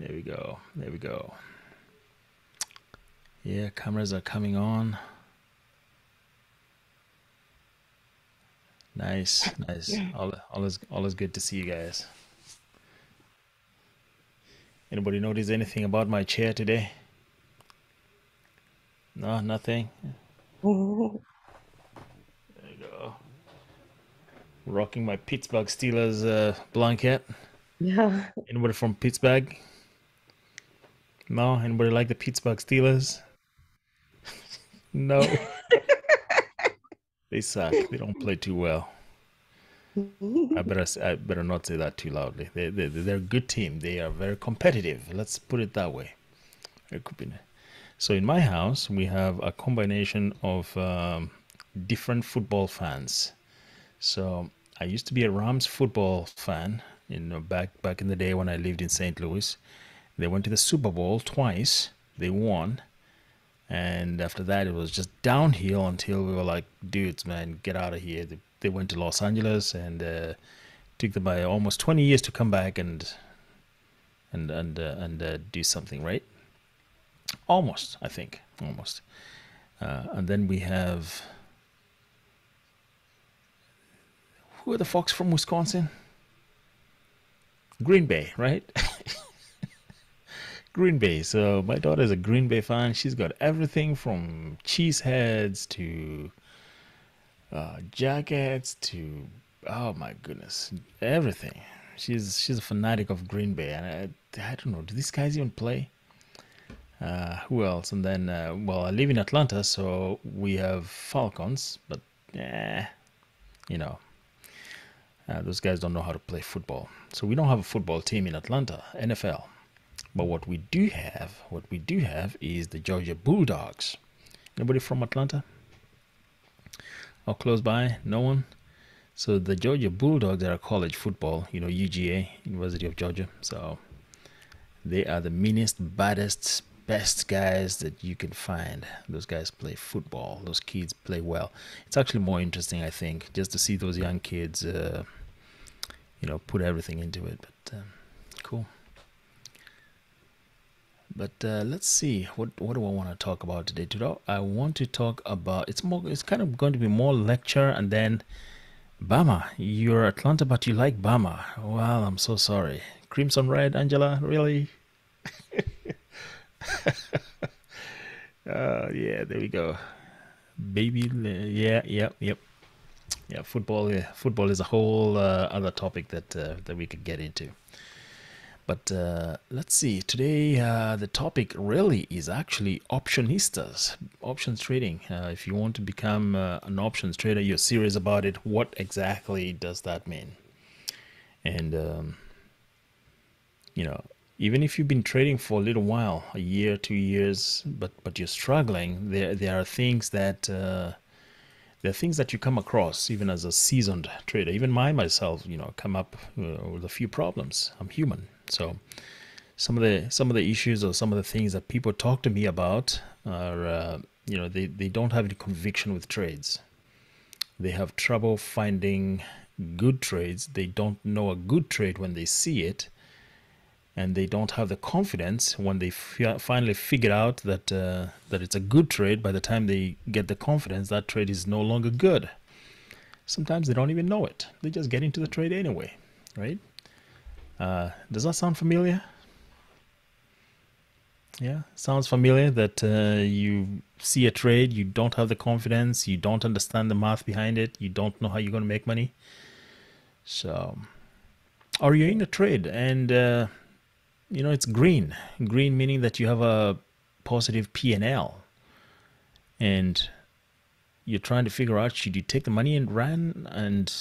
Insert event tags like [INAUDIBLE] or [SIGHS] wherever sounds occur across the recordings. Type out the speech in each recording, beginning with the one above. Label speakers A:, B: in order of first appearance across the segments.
A: There we go. There we go. Yeah, cameras are coming on. Nice, nice. All, always, always good to see you guys. Anybody notice anything about my chair today? No, nothing. There you go. Rocking my Pittsburgh Steelers uh, blanket.
B: Yeah.
A: Anybody from Pittsburgh? No? Anybody like the Pittsburgh Steelers? No. They suck. They don't play too well. I better I better not say that too loudly. They they they're a good team. They are very competitive. Let's put it that way. So in my house, we have a combination of um, different football fans. So I used to be a Rams football fan. You know, back back in the day when I lived in St. Louis, they went to the Super Bowl twice. They won, and after that, it was just downhill until we were like, dudes, man, get out of here. They, they went to Los Angeles and uh, took them by almost 20 years to come back and and and uh, and uh, do something, right? Almost, I think, almost. Uh, and then we have who are the folks from Wisconsin? Green Bay, right? [LAUGHS] Green Bay. So my daughter's a Green Bay fan. She's got everything from cheeseheads to uh, jackets to oh my goodness, everything. She's she's a fanatic of Green Bay, and I, I don't know. Do these guys even play? Uh, who else? And then, uh, well, I live in Atlanta, so we have Falcons, but eh, you know, uh, those guys don't know how to play football. So we don't have a football team in Atlanta, NFL. But what we do have, what we do have is the Georgia Bulldogs. Anybody from Atlanta? Or close by? No one? So the Georgia Bulldogs are college football, you know, UGA, University of Georgia. So they are the meanest, baddest, best guys that you can find. Those guys play football. Those kids play well. It's actually more interesting, I think, just to see those young kids, uh, you know, put everything into it. But um, cool. But uh, let's see what what do I want to talk about today? Today I want to talk about it's more it's kind of going to be more lecture and then Bama. You're Atlanta, but you like Bama. Well, I'm so sorry. Crimson Red, Angela, really? Uh, [LAUGHS] yeah, there we go. Baby, yeah, yep, yep, yeah. Football, yeah, football is a whole uh, other topic that uh, that we could get into. But uh, let's see. Today, uh, the topic really is actually optionistas, options trading. Uh, if you want to become uh, an options trader, you're serious about it. What exactly does that mean? And um, you know, even if you've been trading for a little while, a year, two years, but but you're struggling, there there are things that uh, there are things that you come across even as a seasoned trader. Even I myself, you know, come up uh, with a few problems. I'm human, so some of the some of the issues or some of the things that people talk to me about are uh, you know they, they don't have any conviction with trades they have trouble finding good trades they don't know a good trade when they see it and they don't have the confidence when they fi- finally figure out that uh, that it's a good trade by the time they get the confidence that trade is no longer good. Sometimes they don't even know it. They just get into the trade anyway right? Uh, does that sound familiar? Yeah, sounds familiar that uh, you see a trade, you don't have the confidence, you don't understand the math behind it, you don't know how you're going to make money. So, or you're in a trade? And uh, you know it's green. Green meaning that you have a positive P and you're trying to figure out should you take the money and run and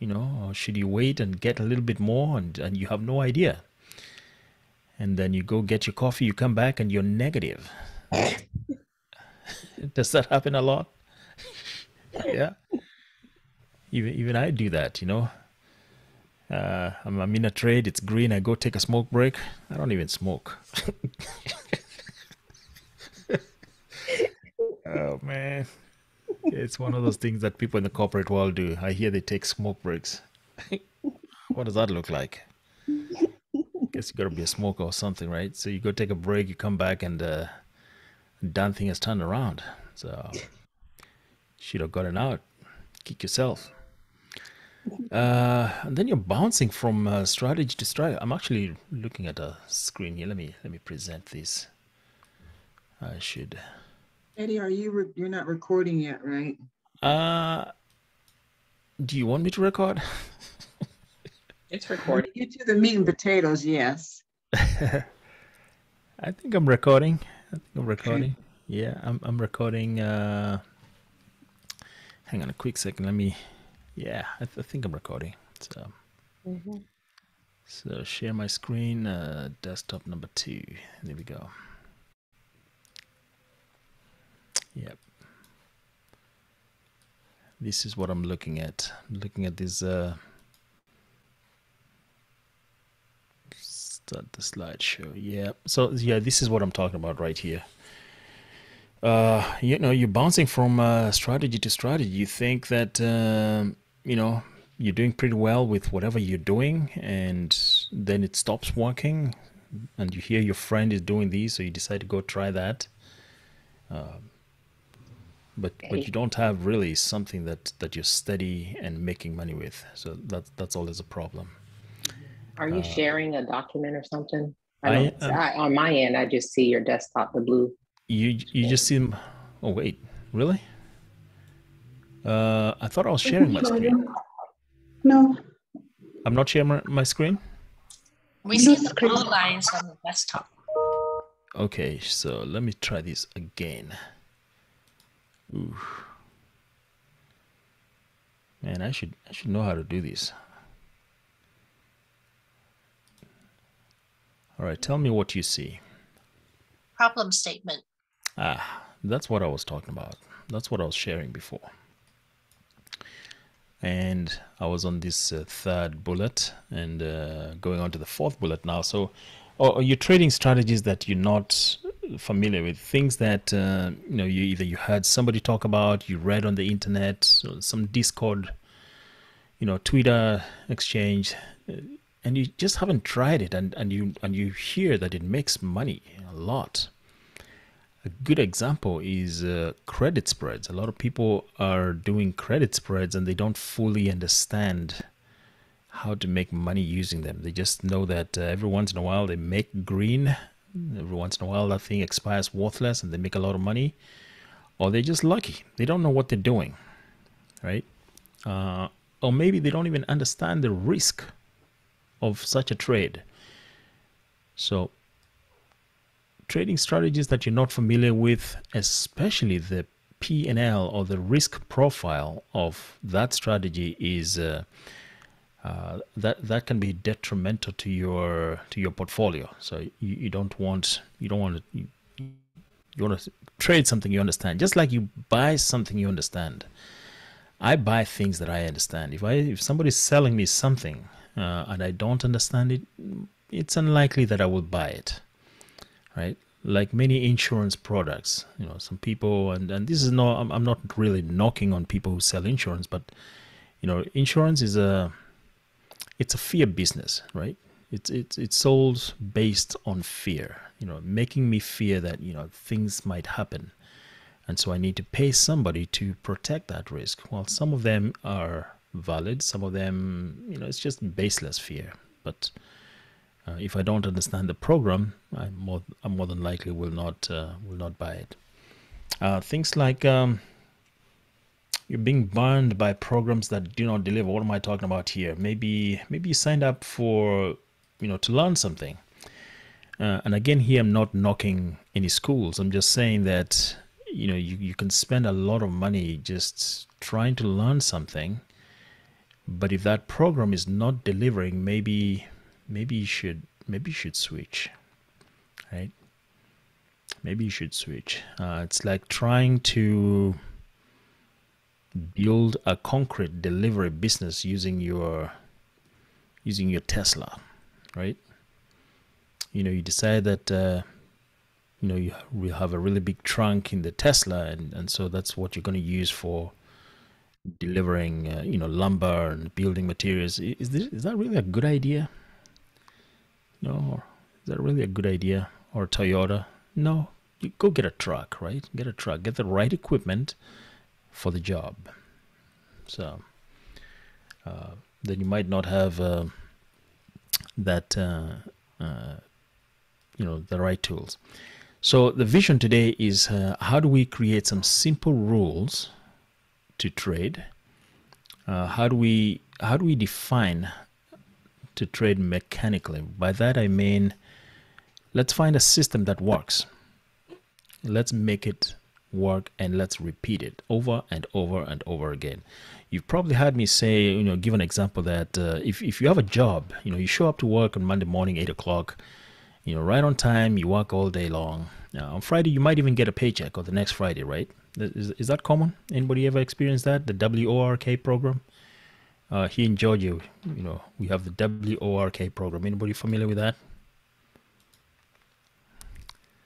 A: you know, should you wait and get a little bit more and, and you have no idea. And then you go get your coffee, you come back and you're negative. [LAUGHS] Does that happen a lot? [LAUGHS] Yeah. Even even I do that, you know. Uh, I'm, I'm in a trade, it's green, I go take a smoke break. I don't even smoke. [LAUGHS] oh man. It's one of those things that people in the corporate world do. I hear they take smoke breaks. [LAUGHS] what does that look like? guess you gotta be a smoker or something, right? So you go take a break, you come back, and uh, damn thing has turned around. So should have gotten out, kick yourself. Uh, and then you're bouncing from uh, strategy to strategy. I'm actually looking at a screen here. Let me let me present this. I should.
B: Eddie, are you, re- you're not recording yet, right?
A: Uh, do you want me to record? [LAUGHS]
C: It's
B: When
C: recording.
B: you get to the meat and potatoes, yes. [LAUGHS]
A: I think I'm recording. I think I'm
B: Okay.
A: recording. Yeah, I'm I'm recording. Uh, hang on a quick second. Let me. Yeah, I, th- I think I'm recording. So
C: Mhm.
A: so share my screen. Uh, desktop number two. There we go. Yep. This is what I'm looking at. I'm looking at this. Uh, start the slideshow. Yeah. So yeah, this is what I'm talking about right here. Uh, you know, you're bouncing from uh, strategy to strategy. You think that um, you know you're doing pretty well with whatever you're doing, and then it stops working, and you hear your friend is doing this, so you decide to go try that. But but you don't have really something that that you're steady and making money with. So that's that's always a problem.
C: Are you sharing a document or something? I
A: I am.
C: I, on my end, I just see your desktop, the blue.
A: You you just see. m- Oh wait, really? Uh, I thought I was sharing my screen.
B: No,
A: I'm not sharing my, my screen.
D: We see the blue lines on the desktop.
A: Okay, so let me try this again. Ooh. Man, I should I should know how to do this. All right, tell me what you see.
D: Problem statement.
A: Ah, that's what I was talking about. That's what I was sharing before. And I was on this uh, third bullet and uh, going on to the fourth bullet now. So, or, or you're trading strategies that you're not familiar with, things that uh, you know you either you heard somebody talk about, you read on the internet, some Discord, you know, Twitter exchange, uh, and you just haven't tried it, and, and you and you hear that it makes money a lot. A good example is uh, credit spreads. A lot of people are doing credit spreads and they don't fully understand how to make money using them. They just know that uh, every once in a while they make green, every once in a while that thing expires worthless and they make a lot of money, or they're just lucky. They don't know what they're doing, right? Uh, or maybe they don't even understand the risk of such a trade. So trading strategies that you're not familiar with, especially the P&L or the risk profile of that strategy is uh, uh, that that can be detrimental to your to your portfolio. So you, you don't want you don't want to you, you want to trade something you understand, just like you buy something you understand. I buy things that I understand. If I if somebody's selling me something uh, and I don't understand it, it's unlikely that I will buy it right? Like many insurance products, you know, some people, and, and this is not, I'm, I'm not really knocking on people who sell insurance, but, you know, insurance is a, it's a fear business, right? It's, it's, it's sold based on fear, you know, making me fear that, you know, things might happen. And so I need to pay somebody to protect that risk. Well, some of them are valid, some of them, you know, it's just baseless fear. But uh, if I don't understand the program, I more, I more than likely will not uh, will not buy it. Uh, things like um, you're being burned by programs that do not deliver. What am I talking about here? Maybe maybe you signed up for you know to learn something. Uh, and again, here I'm not knocking any schools. I'm just saying that you know you, you can spend a lot of money just trying to learn something, but if that program is not delivering, maybe maybe you should maybe you should switch, right? Maybe you should switch. Uh, it's like trying to build a concrete delivery business using your using your Tesla, right? You know, you decide that uh, you know you will have a really big trunk in the Tesla, and and so that's what you're going to use for delivering uh, you know lumber and building materials. Is this is that really a good idea? No, is that really a good idea? Or Toyota? No, you go get a truck, right? Get a truck, get the right equipment for the job. So uh, then you might not have uh, that, uh, uh, you know, the right tools. So the vision today is uh, how do we create some simple rules to trade? Uh, how do we how do we define to trade mechanically? By that I mean, let's find a system that works. Let's make it work and let's repeat it over and over and over again. You've probably heard me say, you know, give an example that uh, if, if you have a job, you know, you show up to work on Monday morning, 8 o'clock, you know, right on time, you work all day long. Now, on Friday, you might even get a paycheck or the next Friday, right? Is, is that common? Anybody ever experienced that? The WORK program? Uh, here in Georgia, you know, we have the WORK program. Anybody familiar with that?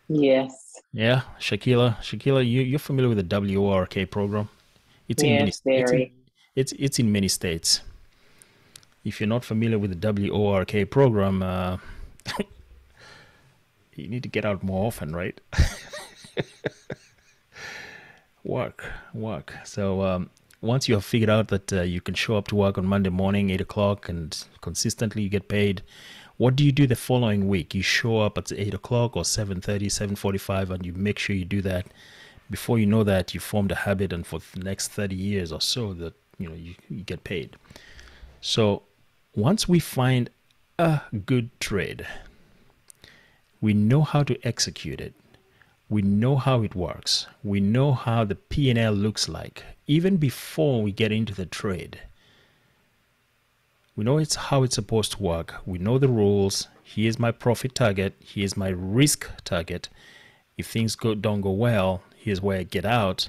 C: Yes.
A: Yeah, Shakila, Shakila, you, you're familiar with the WORK program? It's in many,
C: Yes,
A: it's in, it's it's in many states. If you're not familiar with the WORK program, uh, [LAUGHS] you need to get out more often, right? [LAUGHS] work, work. So um, once you have figured out that uh, you can show up to work on Monday morning, eight o'clock, and consistently you get paid, what do you do the following week? You show up at eight o'clock or 7.30, 7.45, and you make sure you do that. Before you know that, you formed a habit, and for the next 30 years or so, that you know you, you get paid. So once we find a good trade, we know how to execute it. We know how it works. We know how the P&L looks like even before we get into the trade. We know it's how it's supposed to work. We know the rules. Here's my profit target. Here's my risk target. If things go, don't go well, here's where I get out.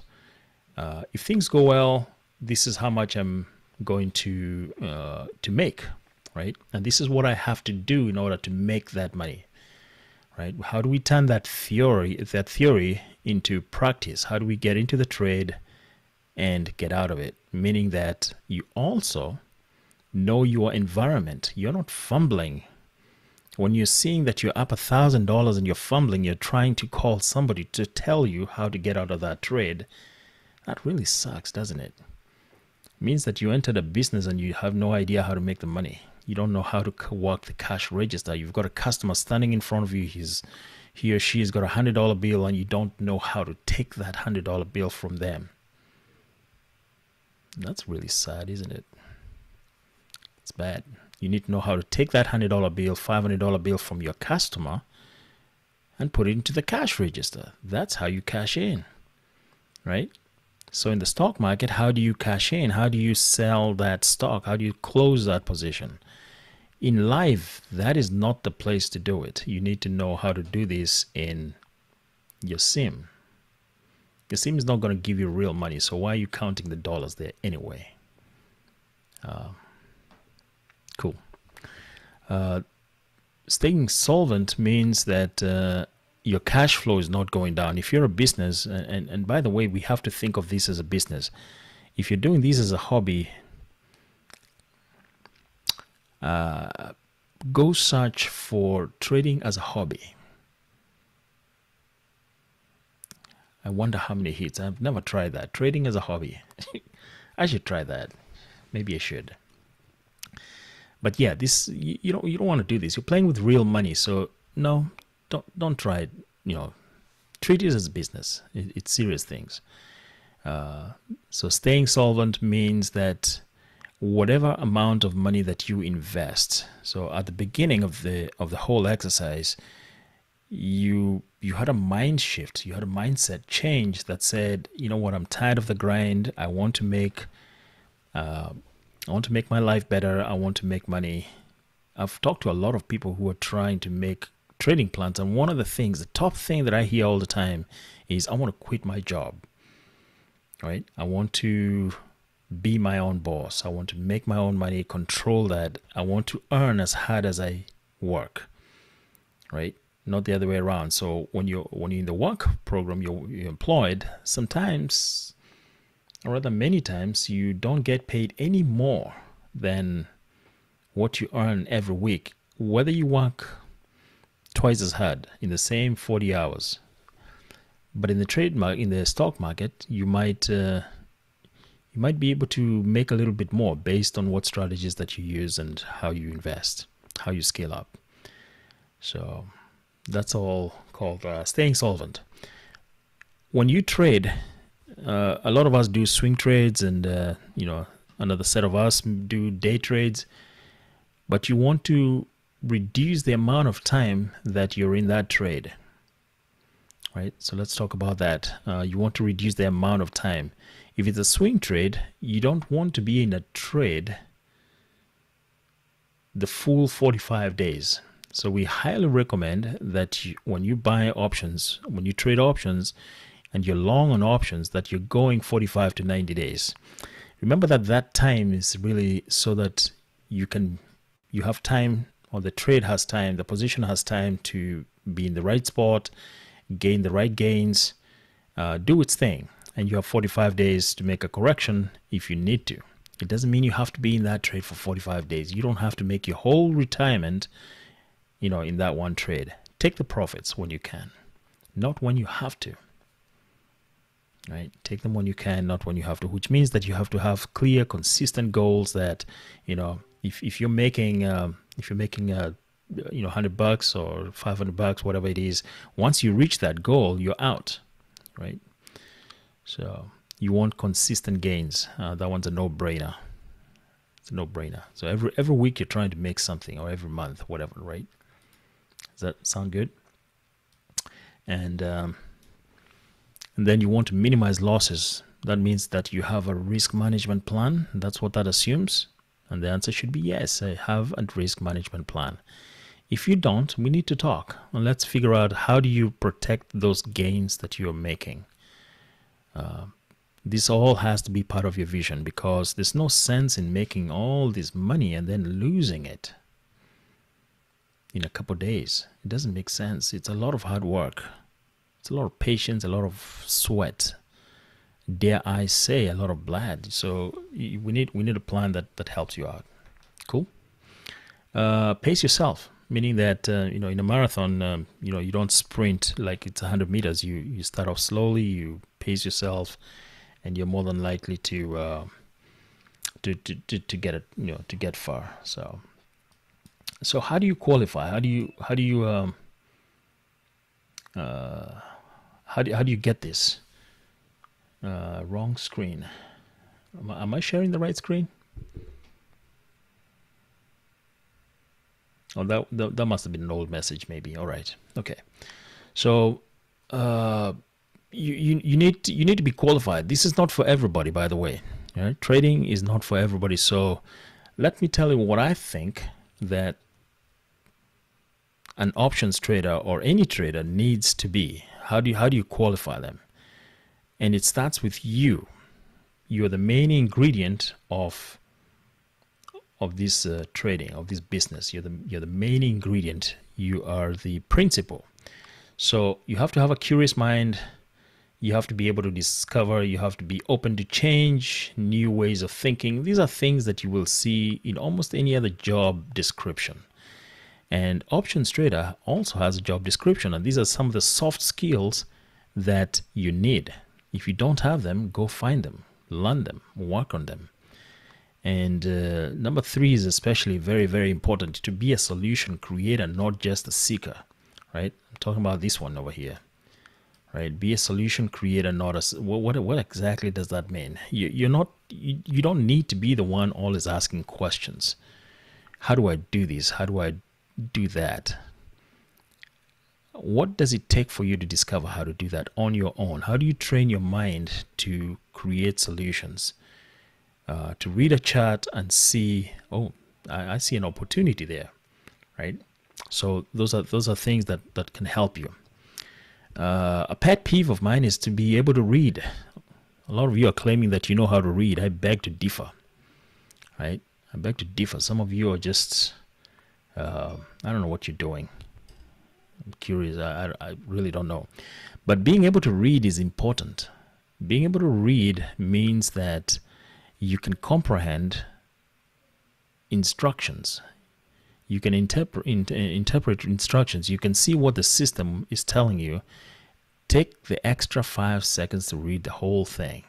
A: Uh, if things go well, this is how much I'm going to uh, to make, right? And this is what I have to do in order to make that money, right? How do we turn that theory that theory into practice? How do we get into the trade and get out of it? Meaning that you also know your environment. You're not fumbling. When you're seeing that you're up a thousand dollars and you're fumbling, you're trying to call somebody to tell you how to get out of that trade. That really sucks, doesn't it? It means that you entered a business and you have no idea how to make the money. You don't know how to work the cash register. You've got a customer standing in front of you. He's he or she has got a hundred dollar bill and you don't know how to take that hundred dollar bill from them. That's really sad, isn't it? It's bad. You need to know how to take that hundred dollar bill, five hundred dollar bill from your customer and put it into the cash register. That's how you cash in. Right? So in the stock market, how do you cash in? How do you sell that stock? How do you close that position? In life, that is not the place to do it. You need to know how to do this in your sim. Your sim is not going to give you real money, so why are you counting the dollars there anyway? Uh, cool. Uh, staying solvent means that uh, your cash flow is not going down. If you're a business, and, and, by the way, we have to think of this as a business. If you're doing this as a hobby, uh, go search for trading as a hobby. I wonder how many hits. I've never tried that. Trading as a hobby. [LAUGHS] I should try that. Maybe I should. But yeah, this you, you don't you don't want to do this. You're playing with real money, so no, don't don't try it. You know, treat it as business. It, it's serious things. Uh, so staying solvent means that whatever amount of money that you invest. So at the beginning of the of the whole exercise, you you had a mind shift. You had a mindset change that said, you know what, I'm tired of the grind. I want to make uh, I want to make my life better. I want to make money. I've talked to a lot of people who are trying to make trading plans, and one of the things, the top thing that I hear all the time is, I want to quit my job. Right? I want to be my own boss. I want to make my own money, control that. I want to earn as hard as I work. Right? Not the other way around. So when you're when you're in the work program, you're, you're employed. Sometimes or rather many times you don't get paid any more than what you earn every week whether you work twice as hard in the same 40 hours. But in the trade market, in the stock market, you might uh, you might be able to make a little bit more based on what strategies that you use and how you invest, how you scale up. So that's all called uh, staying solvent. When you trade, uh, a lot of us do swing trades, and uh, you know another set of us do day trades. But you want to reduce the amount of time that you're in that trade right so let's talk about that uh, you want to reduce the amount of time if it's a swing trade you don't want to be in a trade the full 45 days so we highly recommend that you, when you buy options when you trade options and you're long on options that you're going 45 to 90 days remember that that time is really so that you can you have time or the trade has time, the position has time to be in the right spot, gain the right gains, uh, do its thing. And you have 45 days to make a correction if you need to. It doesn't mean you have to be in that trade for 45 days. You don't have to make your whole retirement, you know, in that one trade. Take the profits when you can, not when you have to. Right? Take them when you can, not when you have to, which means that you have to have clear, consistent goals that, you know, if, if you're making um, if you're making a you know 100 bucks or 500 bucks whatever it is once you reach that goal you're out right so you want consistent gains uh, that one's a no-brainer it's a no-brainer so every every week you're trying to make something or every month whatever right does that sound good? And um, and then you want to minimize losses. That means that you have a risk management plan. That's what that assumes. And the answer should be yes, I have a risk management plan. If you don't, we need to talk. And let's figure out how do you protect those gains that you're making. Uh, this all has to be part of your vision because there's no sense in making all this money and then losing it in a couple days. It doesn't make sense. It's a lot of hard work. It's a lot of patience, a lot of sweat dare I say, a lot of blood. So we need we need a plan that that helps you out. Cool. Uh, pace yourself, meaning that uh, you know in a marathon, um, you know you don't sprint like it's 100 meters. You you start off slowly, you pace yourself, and you're more than likely to uh, to, to, to to get it you know to get far. So so how do you qualify? How do you how do you um, uh, how do how do you get this? Uh, wrong screen. Am I, am I sharing the right screen? Oh, that, that, that must have been an old message, maybe. All right. Okay. So, uh, you, you, you need to, you need to be qualified. This is not for everybody, by the way. Trading is not for everybody. So, let me tell you what I think that an options trader or any trader needs to be. How do you, how do you qualify them? and it starts with you. You're the main ingredient of of this uh, trading of this business. You're the you're the main ingredient. You are the principal. So you have to have a curious mind. You have to be able to discover. You have to be open to change new ways of thinking. These are things that you will see in almost any other job description and options trader also has a job description and these are some of the soft skills that you need if you don't have them, go find them, learn them, work on them. And uh, number three is especially very, very important to be a solution creator, not just a seeker, right? I'm talking about this one over here, right? Be a solution creator, not a. What what, what exactly does that mean? You, you're not. You, you don't need to be the one always asking questions. How do I do this? How do I do that? what does it take for you to discover how to do that on your own? How do you train your mind to create solutions? Uh, to read a chart and see, oh, I, I, see an opportunity there, right? So those are those are things that that can help you. Uh, a pet peeve of mine is to be able to read. A lot of you are claiming that you know how to read. I beg to differ, right? I beg to differ. Some of you are just, uh, I don't know what you're doing. I'm curious. I, I really don't know. But being able to read is important. Being able to read means that you can comprehend instructions. You can interpret in, interpret instructions. You can see what the system is telling you. Take the extra five seconds to read the whole thing.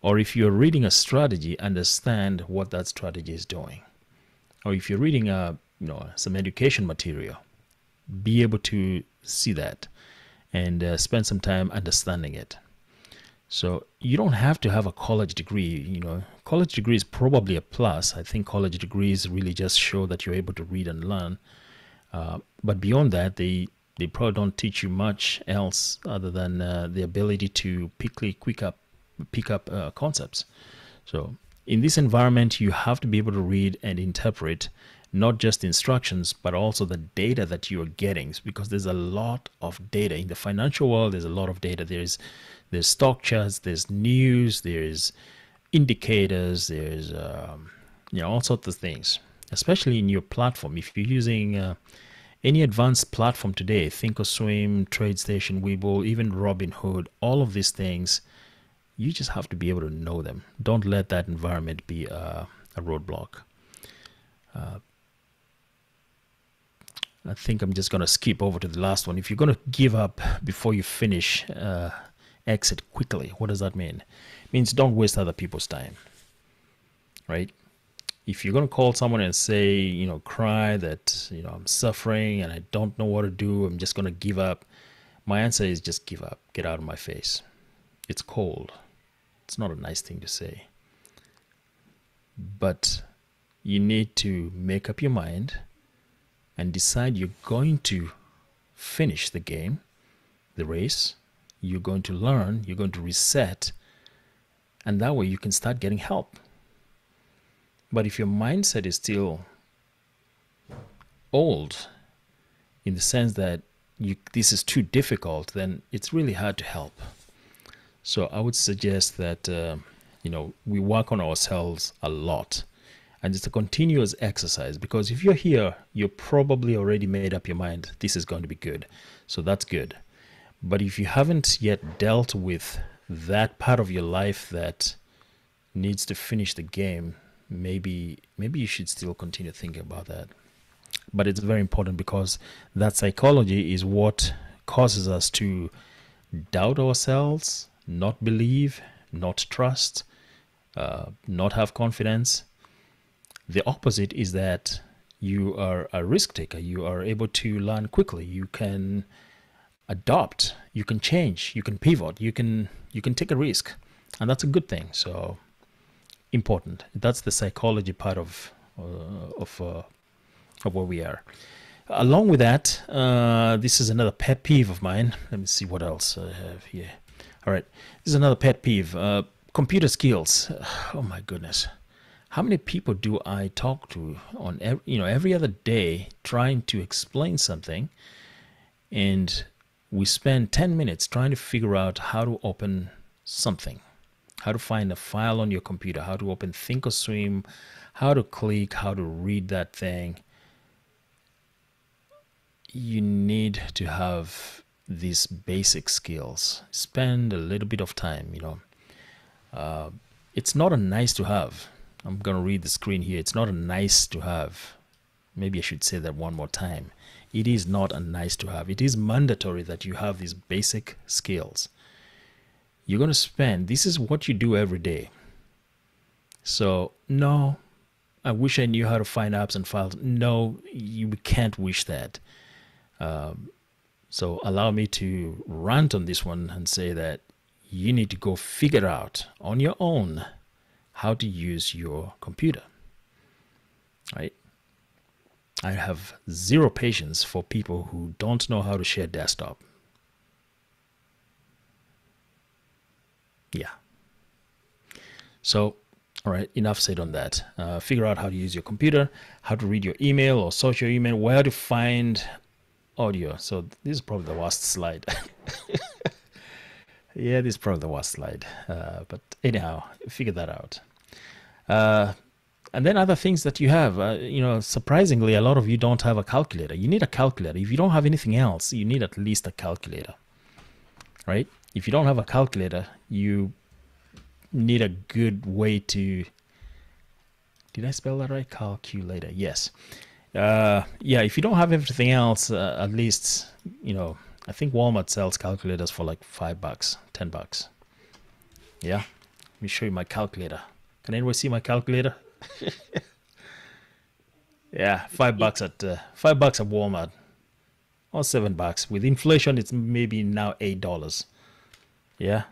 A: Or if you're reading a strategy, understand what that strategy is doing. Or if you're reading a you know some education material, be able to see that and uh, spend some time understanding it. So you don't have to have a college degree. You know, college degree is probably a plus. I think college degrees really just show that you're able to read and learn. Uh, but beyond that, they they probably don't teach you much else other than uh, the ability to quickly quick up pick up uh, concepts. So in this environment, you have to be able to read and interpret not just instructions, but also the data that you're getting, because there's a lot of data in the financial world. There's a lot of data. There's there's stock charts, there's news, there's indicators, there's um, you know all sorts of things. Especially in your platform, if you're using uh, any advanced platform today, Thinkorswim, TradeStation, Webull, even Robinhood, all of these things, you just have to be able to know them. Don't let that environment be a, a roadblock. Uh, I think I'm just going to skip over to the last one. If you're going to give up before you finish, uh, exit quickly. What does that mean? It means don't waste other people's time, right? If you're going to call someone and say, you know, cry that, you know, I'm suffering and I don't know what to do, I'm just going to give up. My answer is just give up. Get out of my face. It's cold. It's not a nice thing to say. But you need to make up your mind and decide you're going to finish the game, the race, you're going to learn, you're going to reset, and that way you can start getting help. But if your mindset is still old, in the sense that you, this is too difficult, then it's really hard to help. So I would suggest that uh, you know we work on ourselves a lot, and it's a continuous exercise. Because if you're here, you're probably already made up your mind. This is going to be good, so that's good. But if you haven't yet dealt with that part of your life that needs to finish the game, maybe maybe you should still continue thinking about that. But it's very important because that psychology is what causes us to doubt ourselves, not believe, not trust, uh, not have confidence. The opposite is that you are a risk taker. You are able to learn quickly. You can adopt. You can change. You can pivot. You can you can take a risk. And that's a good thing. So important. That's the psychology part of uh, of uh, of where we are. Along with that uh, this is another pet peeve of mine. Let me see what else i have here. All right. This is another pet peeve. Uh, computer skills. [SIGHS] Oh my goodness how many people do i talk to on every, you know every other day trying to explain something and we spend 10 minutes trying to figure out how to open something, how to find a file on your computer, how to open Thinkorswim, how to click, how to read that thing. You need to have these basic skills. Spend a little bit of time, you know. Uh, it's not a nice to have. I'm going to read the screen here. It's not a nice to have. Maybe I should say that one more time it is not a nice to have. It is mandatory that you have these basic skills. You're going to spend, this is what you do every day. So, no, I wish I knew how to find apps and files. No, you can't wish that. Um, so, allow me to rant on this one and say that you need to go figure out on your own how to use your computer. Right? I have zero patience for people who don't know how to share desktop. Yeah. So, all right, enough said on that. Uh, figure out how to use your computer, how to read your email or search your email, where to find audio. So this is probably the worst slide. [LAUGHS] yeah, this is probably the worst slide. Uh, but anyhow, figure that out. Uh, and then other things that you have uh, you know surprisingly a lot of you don't have a calculator you need a calculator if you don't have anything else you need at least a calculator right if you don't have a calculator you need a good way to did i spell that right calculator yes Uh, yeah, if you don't have everything else, uh, at least you know. I think Walmart sells calculators for like five bucks, ten bucks. Yeah, let me show you my calculator. Can anyone see my calculator? [LAUGHS] yeah, five bucks at uh, five bucks at Walmart, or seven bucks. With inflation, it's maybe now eight dollars. Yeah,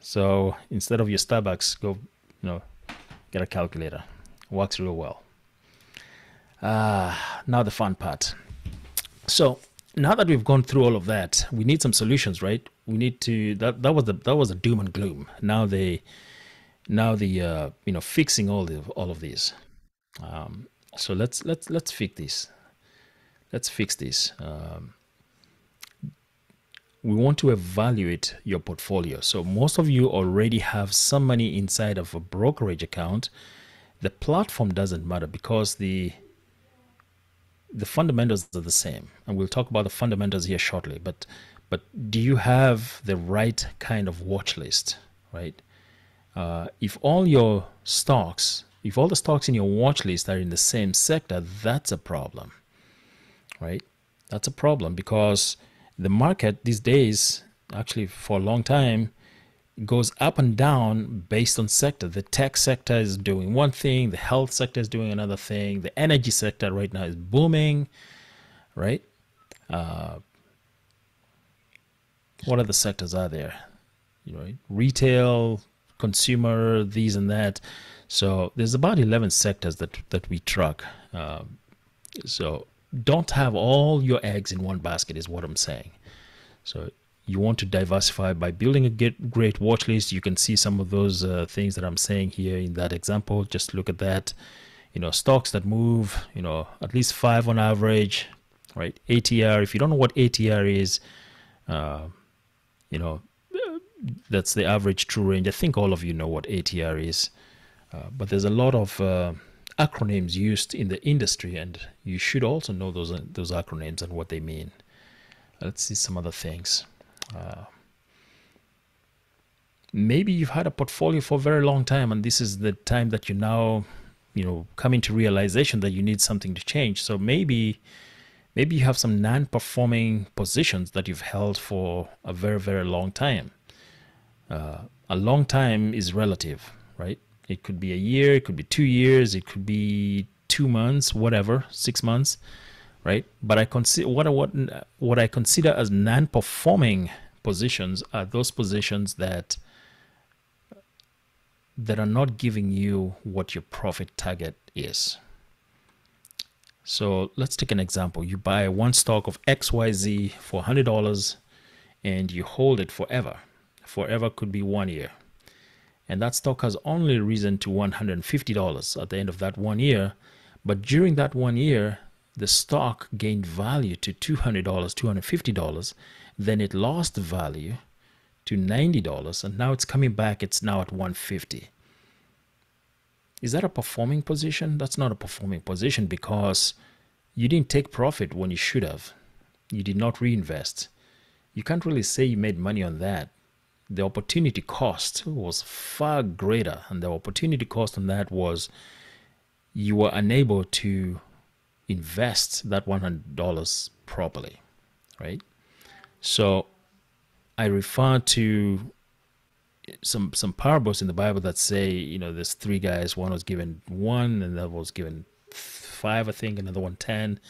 A: so instead of your Starbucks, go you know get a calculator. Works real well. Ah, now the fun part. So now that we've gone through all of that, we need some solutions, right? We need to that that was the that was a doom and gloom. Now they now the uh, you know fixing all the all of these. Um, so let's let's let's fix this. Let's fix this. Um, we want to evaluate your portfolio. So most of you already have some money inside of a brokerage account. The platform doesn't matter because the the fundamentals are the same, and we'll talk about the fundamentals here shortly. But but do you have the right kind of watch list, right? Uh, if all your stocks, if all the stocks in your watch list are in the same sector, that's a problem, right? That's a problem because the market these days, actually for a long time, goes up and down based on sector. The tech sector is doing one thing, the health sector is doing another thing, the energy sector right now is booming, right? Uh, what other sectors are there? You know, retail, consumer, these and that. So there's about 11 sectors that that we track. Um, so don't have all your eggs in one basket, is what I'm saying. So you want to diversify by building a great watch list. You can see some of those uh, things that I'm saying here in that example. Just look at that. You know, stocks that move, you know, at least five on average, right? ATR. If you don't know what ATR is, uh, you know, that's the average true range. I think all of you know what ATR is, uh, but there's a lot of uh, acronyms used in the industry, and you should also know those those acronyms and what they mean. Let's see some other things. Uh, maybe you've had a portfolio for a very long time and this is the time that you now you know coming to realization that you need something to change so maybe maybe you have some non-performing positions that you've held for a very very long time uh, a long time is relative right it could be a year it could be two years it could be two months whatever six months right? But I consider what what what I consider as non-performing positions are those positions that that are not giving you what your profit target is. So let's take an example. You buy one stock of XYZ for $100 and you hold it forever. Forever could be one year. And that stock has only risen to $150 at the end of that one year. But during that one year, the stock gained value to $200, $250, then it lost value to $90 and now it's coming back it's now at 150. is that a performing position that's not a performing position because you didn't take profit when you should have you did not reinvest you can't really say you made money on that the opportunity cost was far greater and the opportunity cost on that was you were unable to invest that $100 properly, right? So I refer to some some parables in the Bible that say, you know, there's three guys. One was given one, and the other was given five, I think. Another one ten,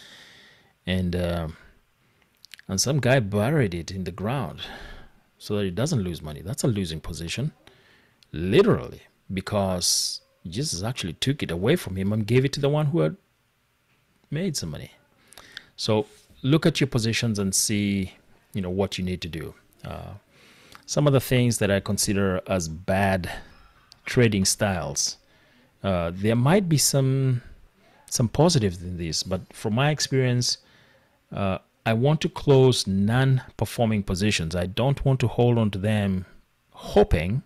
A: and uh, and some guy buried it in the ground so that he doesn't lose money. That's a losing position, literally, because Jesus actually took it away from him and gave it to the one who had made some money. So look at your positions and see, you know, what you need to do. Uh, some of the things that I consider as bad trading styles. Uh, there might be some some positives in this, but from my experience, uh, I want to close non-performing positions. I don't want to hold on to them, hoping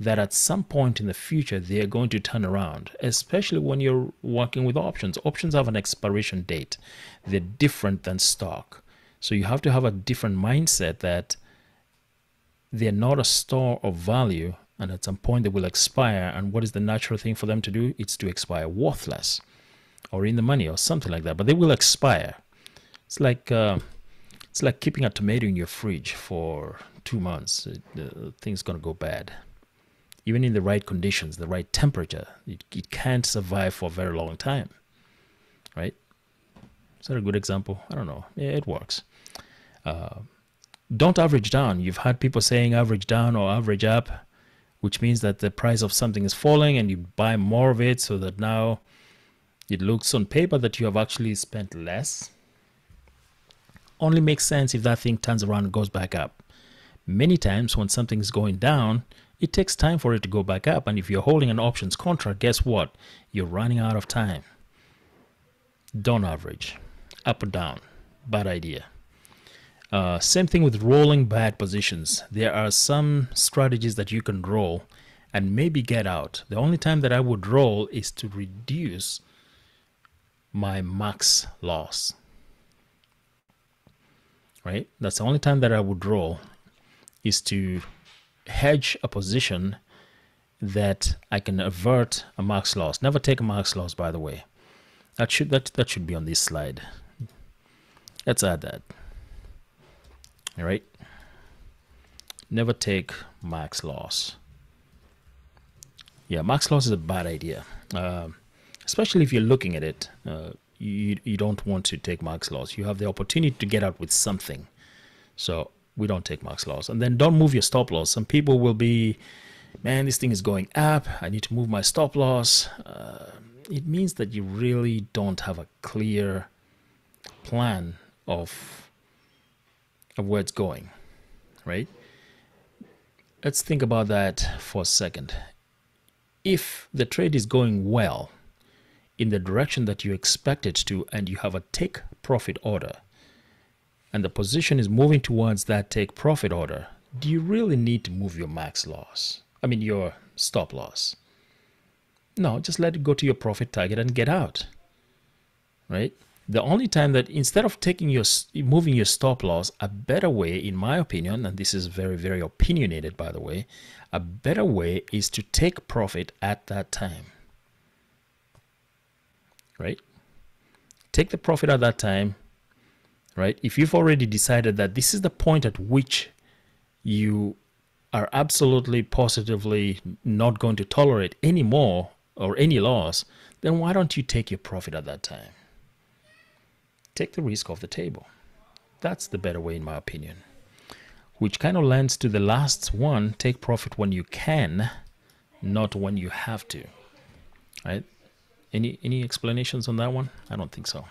A: that at some point in the future they're going to turn around, especially when you're working with options. Options have an expiration date, they're different than stock. So you have to have a different mindset that they're not a store of value and at some point they will expire. And what is the natural thing for them to do? It's to expire worthless. or in the money or something like that, but they will expire. It's like uh, it's like keeping a tomato in your fridge for two months. It, uh, things gonna go bad. Even in the right conditions, the right temperature, it, it can't survive for a very long time. Right? Is that a good example? I don't know. Yeah, it works. Uh, don't average down. You've had people saying average down or average up, which means that the price of something is falling and you buy more of it so that now it looks on paper that you have actually spent less. Only makes sense if that thing turns around and goes back up. Many times when something is going down, it takes time for it to go back up. And if you're holding an options contract, guess what? You're running out of time. Don't average. Up or down. Bad idea. Uh, same thing with rolling bad positions. There are some strategies that you can roll and maybe get out. The only time that I would roll is to reduce my max loss. Right? That's the only time that I would roll is to hedge a position that I can avert a max loss. Never take a max loss, by the way. That should that that should be on this slide. Let's add that. All right. Never take max loss. Yeah, max loss is a bad idea, uh, especially if you're looking at it. Uh, you you don't want to take max loss. You have the opportunity to get out with something, so we don't take max loss. And then don't move your stop loss. Some people will be, man, this thing is going up. I need to move my stop loss. Uh, it means that you really don't have a clear plan of of where it's going, right? Let's think about that for a second. If the trade is going well in the direction that you expect it to, and you have a take profit order, and the position is moving towards that take profit order, do you really need to move your max loss? I mean, your stop loss. No, just let it go to your profit target and get out. Right? The only time that instead of taking your moving your stop loss, a better way, in my opinion, and this is very very opinionated by the way, a better way is to take profit at that time. Right? Take the profit at that time. Right? If you've already decided that this is the point at which you are absolutely positively not going to tolerate any more or any loss, then why don't you take your profit at that time? Take the risk off the table. That's the better way, in my opinion. Which kind of lends to the last one take profit when you can, not when you have to. Right? Any any explanations on that one? I don't think so.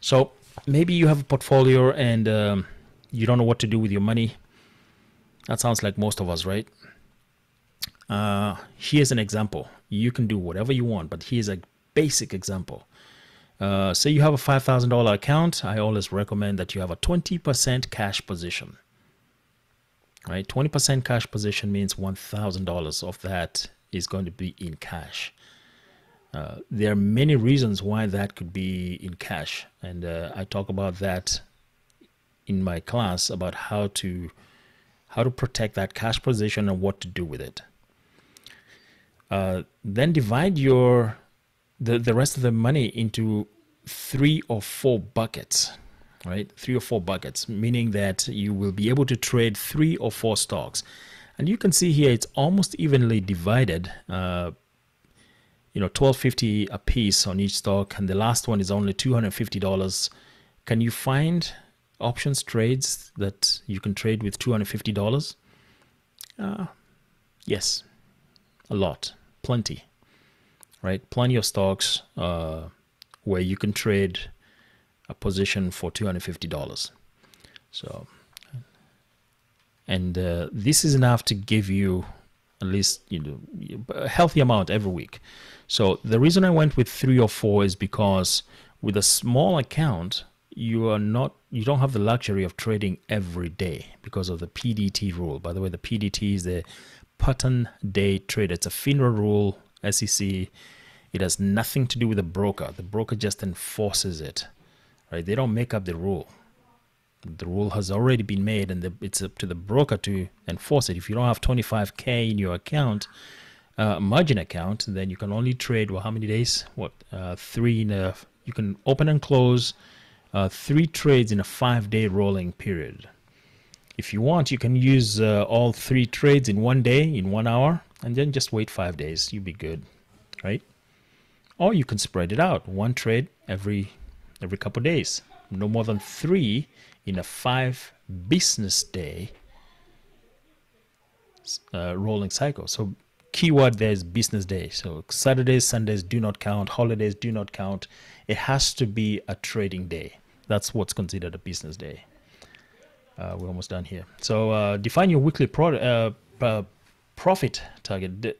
A: So maybe you have a portfolio and um, you don't know what to do with your money. That sounds like most of us, right? Uh, here's an example. You can do whatever you want, but here's a basic example. Uh, say you have a $5,000 account. I always recommend that you have a 20% cash position. Right? 20% cash position means $1,000 of that is going to be in cash. Uh, there are many reasons why that could be in cash, and uh, I talk about that in my class about how to how to protect that cash position and what to do with it. Uh, then divide your the, the rest of the money into three or four buckets right? Three or four buckets meaning that you will be able to trade three or four stocks. And you can see here it's almost evenly divided. Uh, you know 1250 a piece on each stock and the last one is only $250 can you find options trades that you can trade with $250 uh, yes a lot plenty right? Plenty of stocks uh, where you can trade a position for $250. So, and uh, this is enough to give you at least you know a healthy amount every week. So the reason I went with three or four is because with a small account, you are not you don't have the luxury of trading every day because of the PDT rule. By the way, the PDT is the pattern day trade. It's a FINRA rule, SEC it has nothing to do with the broker. The broker just enforces it. Right? They don't make up the rule. The rule has already been made, and the, it's up to the broker to enforce it. If you don't have 25k in your account, uh, margin account, then you can only trade well, how many days? What uh, three in a you can open and close uh, three trades in a five day rolling period. If you want, you can use uh, all three trades in one day, in one hour, and then just wait five days. You'll be good, right? Or you can spread it out, one trade every every couple days, no more than three in a five business day uh, rolling cycle. So keyword there is business day. So Saturdays, Sundays do not count, holidays do not count. It has to be a trading day. That's what's considered a business day. Uh, we're almost done here. So uh, define your weekly pro- uh, profit target.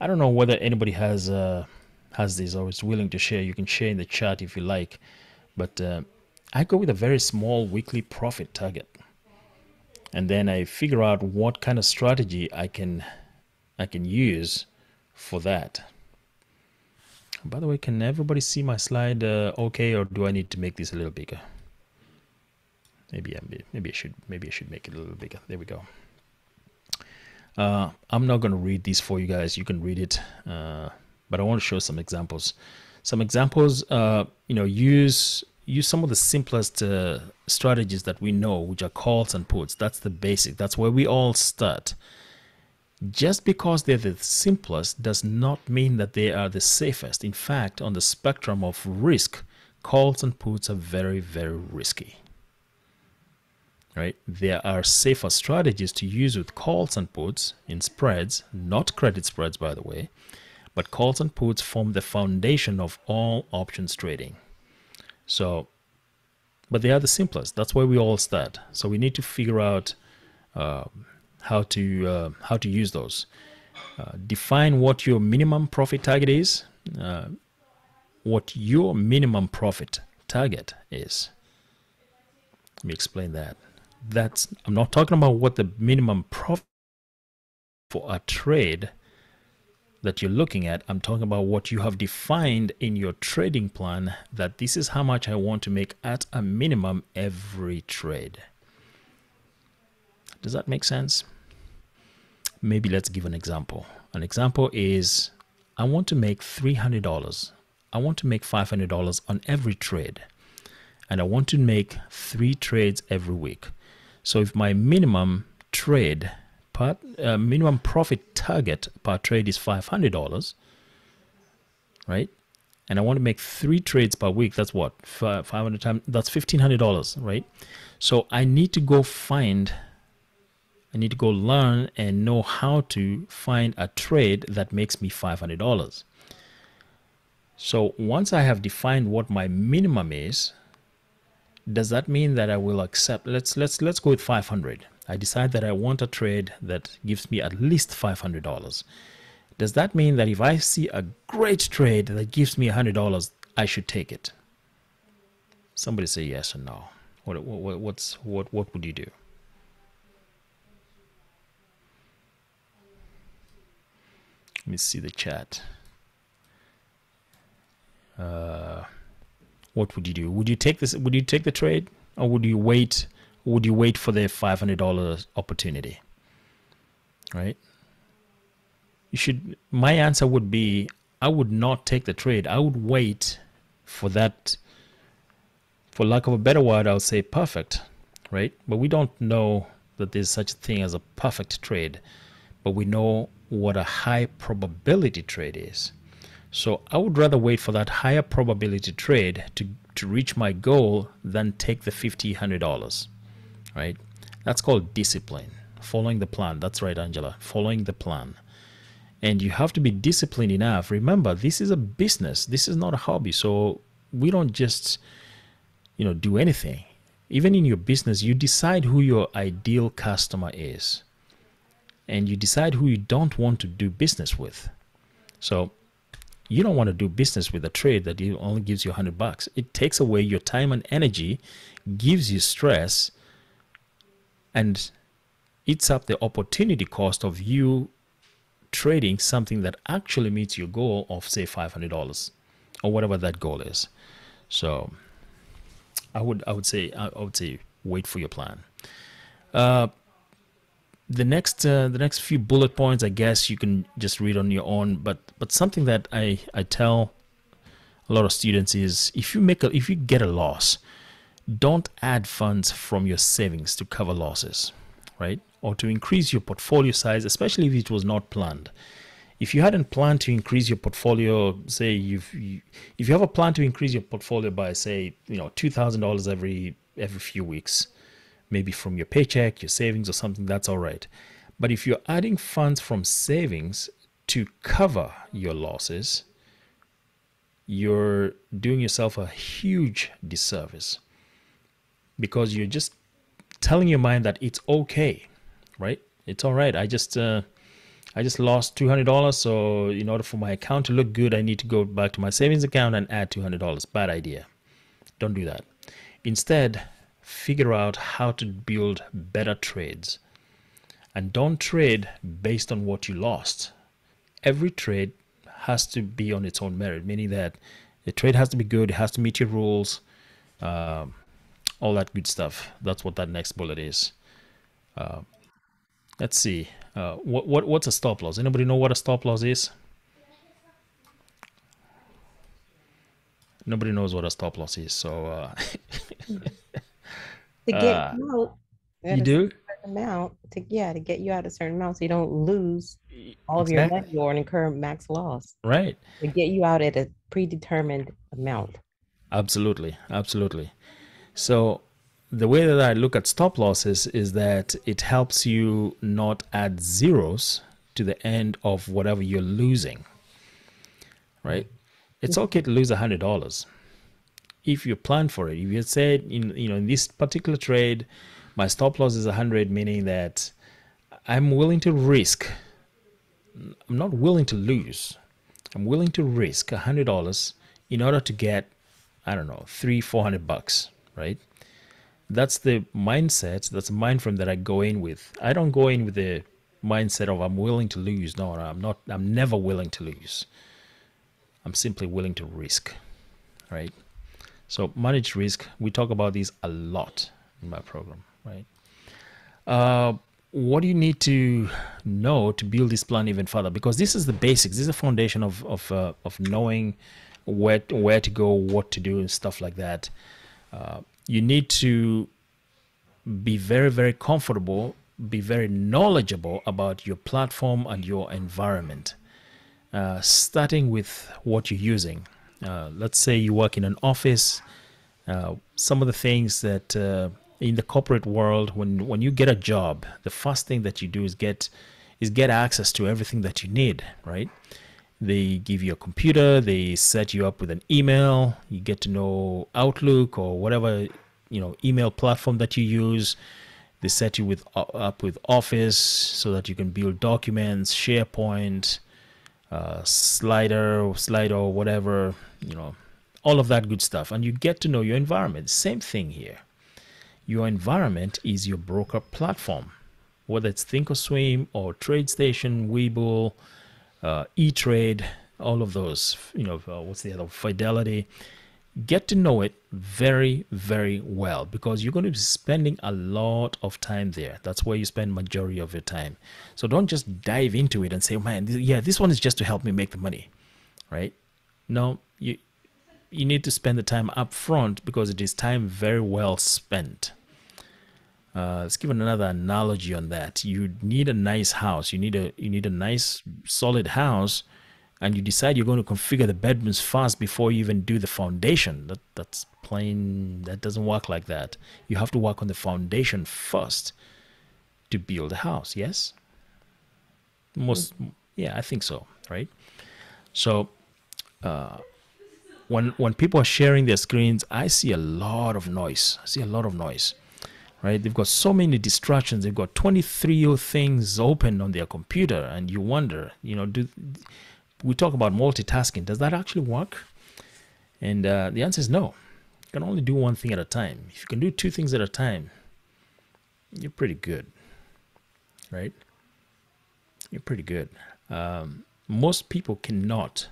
A: I don't know whether anybody has uh, has this or is willing to share. You can share in the chat if you like, but uh, I go with a very small weekly profit target, and then I figure out what kind of strategy I can I can use for that. By the way, can everybody see my slide okay, or do I need to make this a little bigger? Maybe I maybe I should maybe I should make it a little bigger. There we go. Uh, I'm not going to read these for you guys. You can read it, uh, but I want to show some examples. Some examples. Uh, you know, use use some of the simplest uh, strategies that we know, which are calls and puts. That's the basic. That's where we all start. Just because they're the simplest does not mean that they are the safest. In fact, on the spectrum of risk, calls and puts are very, very risky right? There are safer strategies to use with calls and puts in spreads, not credit spreads, by the way, but calls and puts form the foundation of all options trading. So, but they are the simplest. That's where we all start. So we need to figure out uh, how to uh, how to use those. Uh, define what your minimum profit target is. Uh, what your minimum profit target is. Let me explain that that's I'm not talking about what the minimum profit for a trade that you're looking at. I'm talking about what you have defined in your trading plan that this is how much I want to make at a minimum every trade. Does that make sense? Maybe let's give an example. An example is I want to make $300. I want to make $500 on every trade. And I want to make three trades every week. So if my minimum trade per uh, minimum profit target per trade is $500, right? And I want to make three trades per week. That's what 500 times. That's $1,500, right? So I need to go find. I need to go learn and know how to find a trade that makes me $500. So once I have defined what my minimum is, does that mean that I will accept let's let's let's go with 500 I decide that I want a trade that gives me at least $500 does that mean that if I see a great trade that gives me $100 I should take it somebody say yes or no what, what what's what what would you do let me see the chat uh what would you do? Would you take this? Would you take the trade, or would you wait? Would you wait for the five hundred dollars opportunity? Right. You should. My answer would be: I would not take the trade. I would wait for that. For lack of a better word, I'll say perfect, right? But we don't know that there's such a thing as a perfect trade, but we know what a high probability trade is. So I would rather wait for that higher probability trade to, to reach my goal than take the $50, $100, right? That's called discipline, following the plan. That's right, Angela, following the plan. And you have to be disciplined enough. Remember, this is a business. This is not a hobby. So we don't just, you know, do anything. Even in your business, you decide who your ideal customer is. And you decide who you don't want to do business with. So you don't want to do business with a trade that only gives you 100 bucks. It takes away your time and energy, gives you stress, and eats up the opportunity cost of you trading something that actually meets your goal of say $500 or whatever that goal is. So I would I would say I would say wait for your plan. Uh, the next uh, the next few bullet points, I guess you can just read on your own. But but something that I I tell a lot of students is if you make a if you get a loss, don't add funds from your savings to cover losses, right? Or to increase your portfolio size, especially if it was not planned. If you hadn't planned to increase your portfolio, say you've you, if you have a plan to increase your portfolio by say you know two thousand dollars every every few weeks, maybe from your paycheck, your savings, or something, that's all right. But if you're adding funds from savings to cover your losses, you're doing yourself a huge disservice because you're just telling your mind that it's okay, right? It's all right. I just uh, I just lost two hundred dollars, so in order for my account to look good, I need to go back to my savings account and add two hundred dollars. Bad idea. Don't do that. Instead, figure out how to build better trades. And don't trade based on what you lost. Every trade has to be on its own merit, meaning that the trade has to be good, it has to meet your rules, um, all that good stuff. That's what that next bullet is. Uh, let's see. Uh, what what what's a stop loss? Anybody know what a stop loss is? Nobody knows what a stop loss is. So uh, [LAUGHS]
E: To get
A: Uh,
E: you out
A: you do
E: amount, to, yeah, to get you out a certain amount so you don't lose all of your
A: Exactly.
E: money or incur max loss.
A: right.
E: To get you out at a predetermined amount.
A: Absolutely, absolutely. So the way that I look at stop losses is that it helps you not add zeros to the end of whatever you're losing. Right? It's mm-hmm. okay to lose a hundred dollars if you plan for it. If you said in you know in this particular trade, my stop loss is a hundred, meaning that I'm willing to risk. I'm not willing to lose. I'm willing to risk a hundred dollars in order to get I don't know, three, four hundred bucks, right? That's the mindset, that's the mind frame that I go in with. I don't go in with the mindset of I'm willing to lose. No, I'm not, I'm never willing to lose. I'm simply willing to risk, right? So manage risk. We talk about these a lot in my program, right? Uh, what do you need to know to build this plan even further? Because this is the basics. This is the foundation of of uh, of knowing where where to go, what to do, and stuff like that. Uh, you need to be very very comfortable, be very knowledgeable about your platform and your environment. Uh, starting with what you're using. Uh, let's say you work in an office. Uh, some of the things that uh, in the corporate world, when when you get a job, the first thing that you do is get is get access to everything that you need, right? They give you a computer, they set you up with an email, you get to know Outlook or whatever you know email platform that you use. They set you with up with Office so that you can build documents, SharePoint, uh, slider or whatever, you know, all of that good stuff. And you get to know your environment. Same thing here. Your environment is your broker platform, whether it's Thinkorswim or TradeStation, Webull, uh, E-Trade, all of those, you know, uh, what's the other, Fidelity. Get to know it very, very well because you're going to be spending a lot of time there. That's where you spend majority of your time. So don't just dive into it and say, man, th- yeah, this one is just to help me make the money, right? No, you you need to spend the time up front because it is time very well spent. Uh, let's give another analogy on that. You need a nice house. You need a you need a nice solid house, and you decide you're going to configure the bedrooms first before you even do the foundation. That that's plain. That doesn't work like that. You have to work on the foundation first to build a house. Yes. Most yeah, I think so. Right. So uh, when when people are sharing their screens, I see a lot of noise. I see a lot of noise. Right? They've got so many distractions. They've got 23 things open on their computer, and you wonder, you know, do we talk about multitasking? Does that actually work? And uh, the answer is no. You can only do one thing at a time. If you can do two things at a time, you're pretty good, right? You're pretty good. Um, most people cannot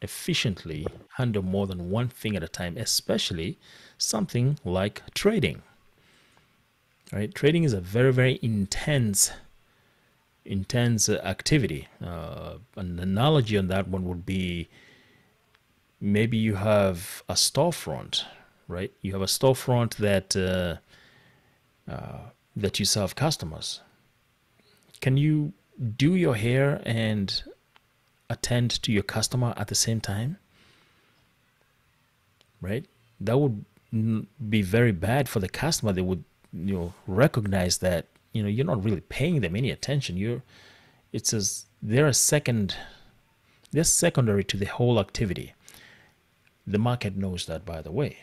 A: efficiently handle more than one thing at a time, especially something like trading. Right? Trading is a very, very intense, intense uh, activity. Uh, an analogy on that one would be maybe you have a storefront, right? You have a storefront that uh, uh, that you serve customers. Can you do your hair and attend to your customer at the same time? Right? That would be very bad for the customer. They would you know recognize that you know you're not really paying them any attention. You're it's as they're a second they're secondary to the whole activity. The market knows that by the way.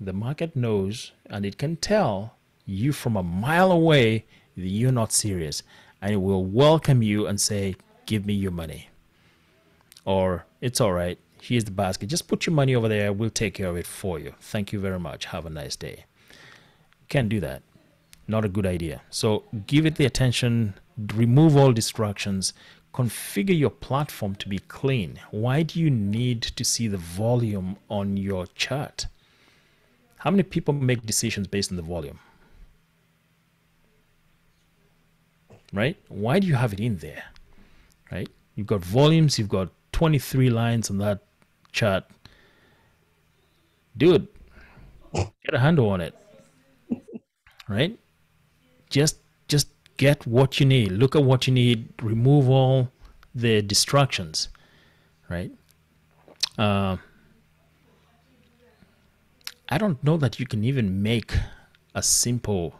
A: The market knows and it can tell you from a mile away that you're not serious and it will welcome you and say, Give me your money. Or it's all right. Here's the basket. Just put your money over there. We'll take care of it for you. Thank you very much. Have a nice day. Can't do that. Not a good idea. So give it the attention, remove all distractions, configure your platform to be clean. Why do you need to see the volume on your chart? How many people make decisions based on the volume? Right? Why do you have it in there? Right? You've got volumes, you've got 23 lines on that chart. Dude, get a handle on it. Right? Just just get what you need. Look at what you need. Remove all the distractions. Right? Uh, I don't know that you can even make a simple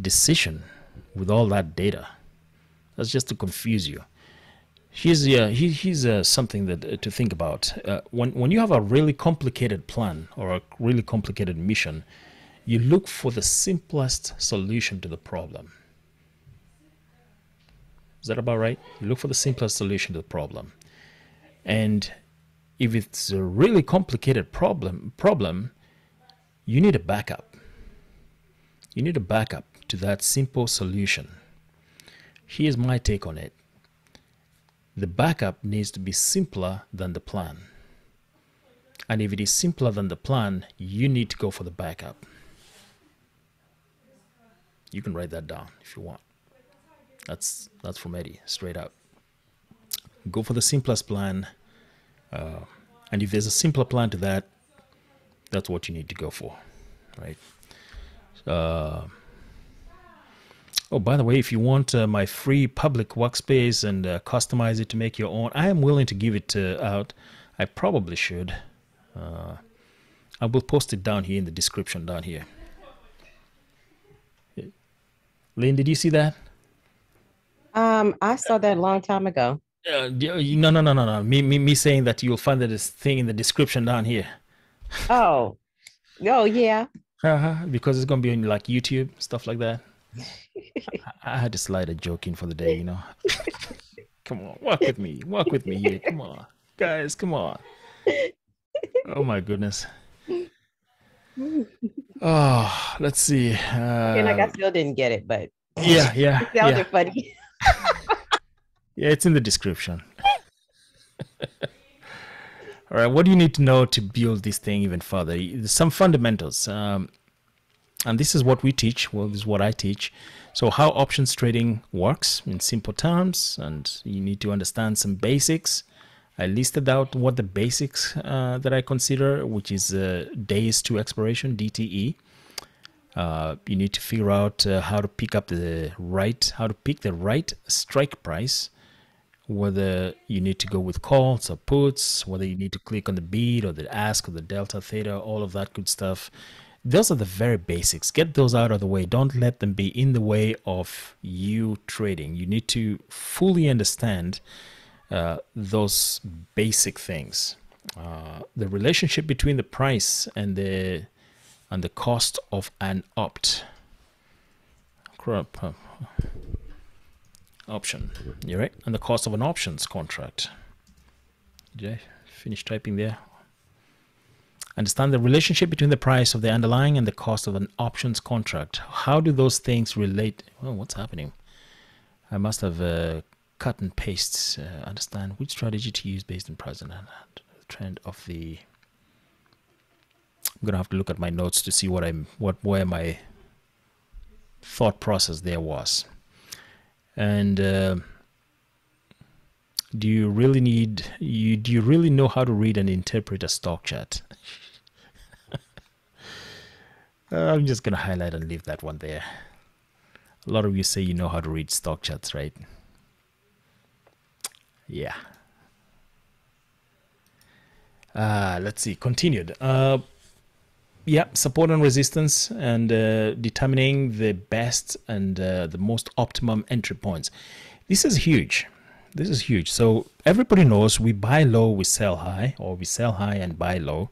A: decision with all that data. That's just to confuse you. Here's uh, here's uh, something that uh, to think about. Uh, when when you have a really complicated plan or a really complicated mission, you look for the simplest solution to the problem. Is that about right? You look for the simplest solution to the problem, and if it's a really complicated problem problem, you need a backup. You need a backup to that simple solution. Here's my take on it the backup needs to be simpler than the plan. And if it is simpler than the plan, you need to go for the backup. You can write that down if you want. That's that's from Eddie, straight up. Go for the simplest plan, uh, and if there's a simpler plan to that, that's what you need to go for, right? Uh, Oh, by the way, if you want uh, my free public workspace and uh, customize it to make your own, I am willing to give it uh, out. I probably should. Uh, I will post it down here in the description down here. Lynn, did you see that?
E: Um, I saw that a long time ago.
A: Uh, no, no, no, no, no. Me, me, me saying that you'll find this thing in the description down here.
E: Oh, oh yeah.
A: Uh-huh, because it's gonna be on like YouTube stuff like that. [LAUGHS] I, I had to slide a joke in for the day, you know. [LAUGHS] come on, walk with me, walk with me here. Come on, guys, come on. Oh my goodness. Oh, let's see. Uh,
E: and like I still didn't get it, but
A: yeah, yeah, [LAUGHS]
E: it sounded
A: yeah.
E: funny. [LAUGHS]
A: Yeah, it's in the description. [LAUGHS] All right, what do you need to know to build this thing even further? Some fundamentals. Um, and this is what we teach. Well, this is what I teach. So, how options trading works in simple terms, and you need to understand some basics. I listed out what the basics uh, that I consider, which is uh, days to expiration (DTE). Uh, you need to figure out uh, how to pick up the right, how to pick the right strike price whether you need to go with calls or puts, whether you need to click on the bid or the ask or the delta theta, all of that good stuff. Those are the very basics. Get those out of the way. Don't let them be in the way of you trading. You need to fully understand uh, those basic things. Uh, the relationship between the price and the and the cost of an opt. Option. You're right. And the cost of an options contract. Did I finish typing there? Understand the relationship between the price of the underlying and the cost of an options contract. How do those things relate? Well, what's happening? I must have uh, cut and paste. Uh, understand which strategy to use based on price and trend of the. I'm gonna have to look at my notes to see what I'm what where my thought process there was. And uh, do you really need you do you really know how to read and interpret a stock chart? [LAUGHS] Uh, I'm just gonna highlight and leave that one there. A lot of you say you know how to read stock charts, right? Yeah. Uh, let's see. Continued. Uh, yeah, support and resistance and uh, determining the best and uh, the most optimum entry points. This is huge. This is huge. So everybody knows we buy low, we sell high, or we sell high and buy low.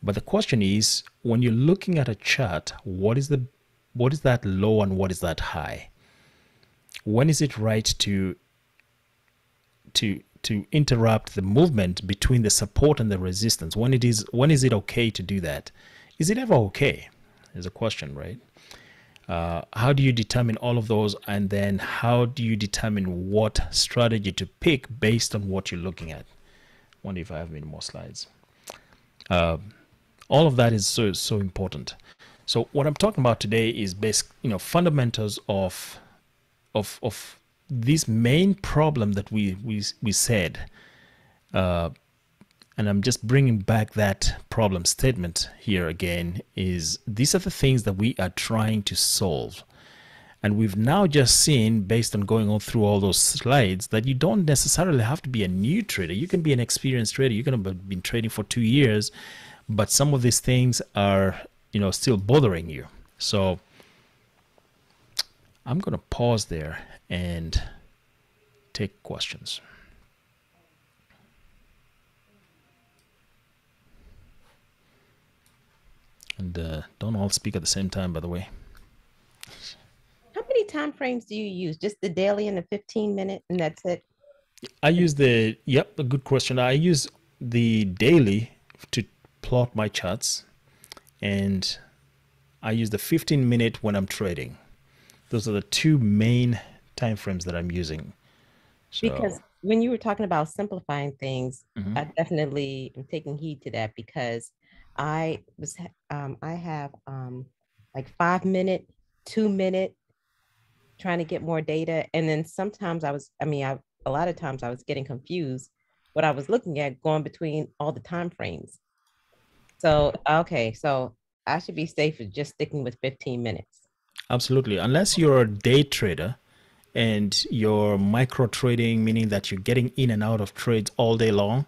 A: But the question is, when you're looking at a chart, what is the what is that low and what is that high? When is it right to to to interrupt the movement between the support and the resistance? When it is when is it okay to do that? Is it ever okay? Is a question, right? Uh, how do you determine all of those, and then how do you determine what strategy to pick based on what you're looking at? Wonder if I have any more slides. Uh, all of that is so so important. So what I'm talking about today is basic, you know, fundamentals of of of this main problem that we we we said. Uh, and I'm just bringing back that problem statement here again is these are the things that we are trying to solve. And we've now just seen, based on going on through all those slides, that you don't necessarily have to be a new trader. You can be an experienced trader. You can have been trading for two years, but some of these things are, you know, still bothering you. So I'm going to pause there and take questions. And uh, don't all speak at the same time, by the way.
E: How many time frames do you use? Just the daily and the 15 minute, and that's it?
A: I use the, yep, a good question. I use the daily to plot my charts, and I use the 15 minute when I'm trading. Those are the two main time frames that I'm using. So,
E: Because when you were talking about simplifying things,
A: Mhm.
E: I definitely am taking heed to that because I was um, I have um, like five minute, two minute, trying to get more data, and then sometimes I was I mean I a lot of times I was getting confused what I was looking at going between all the time frames. So okay, so I should be safe with just sticking with 15 minutes.
A: Absolutely. Unless you're a day trader and you're micro trading, meaning that you're getting in and out of trades all day long,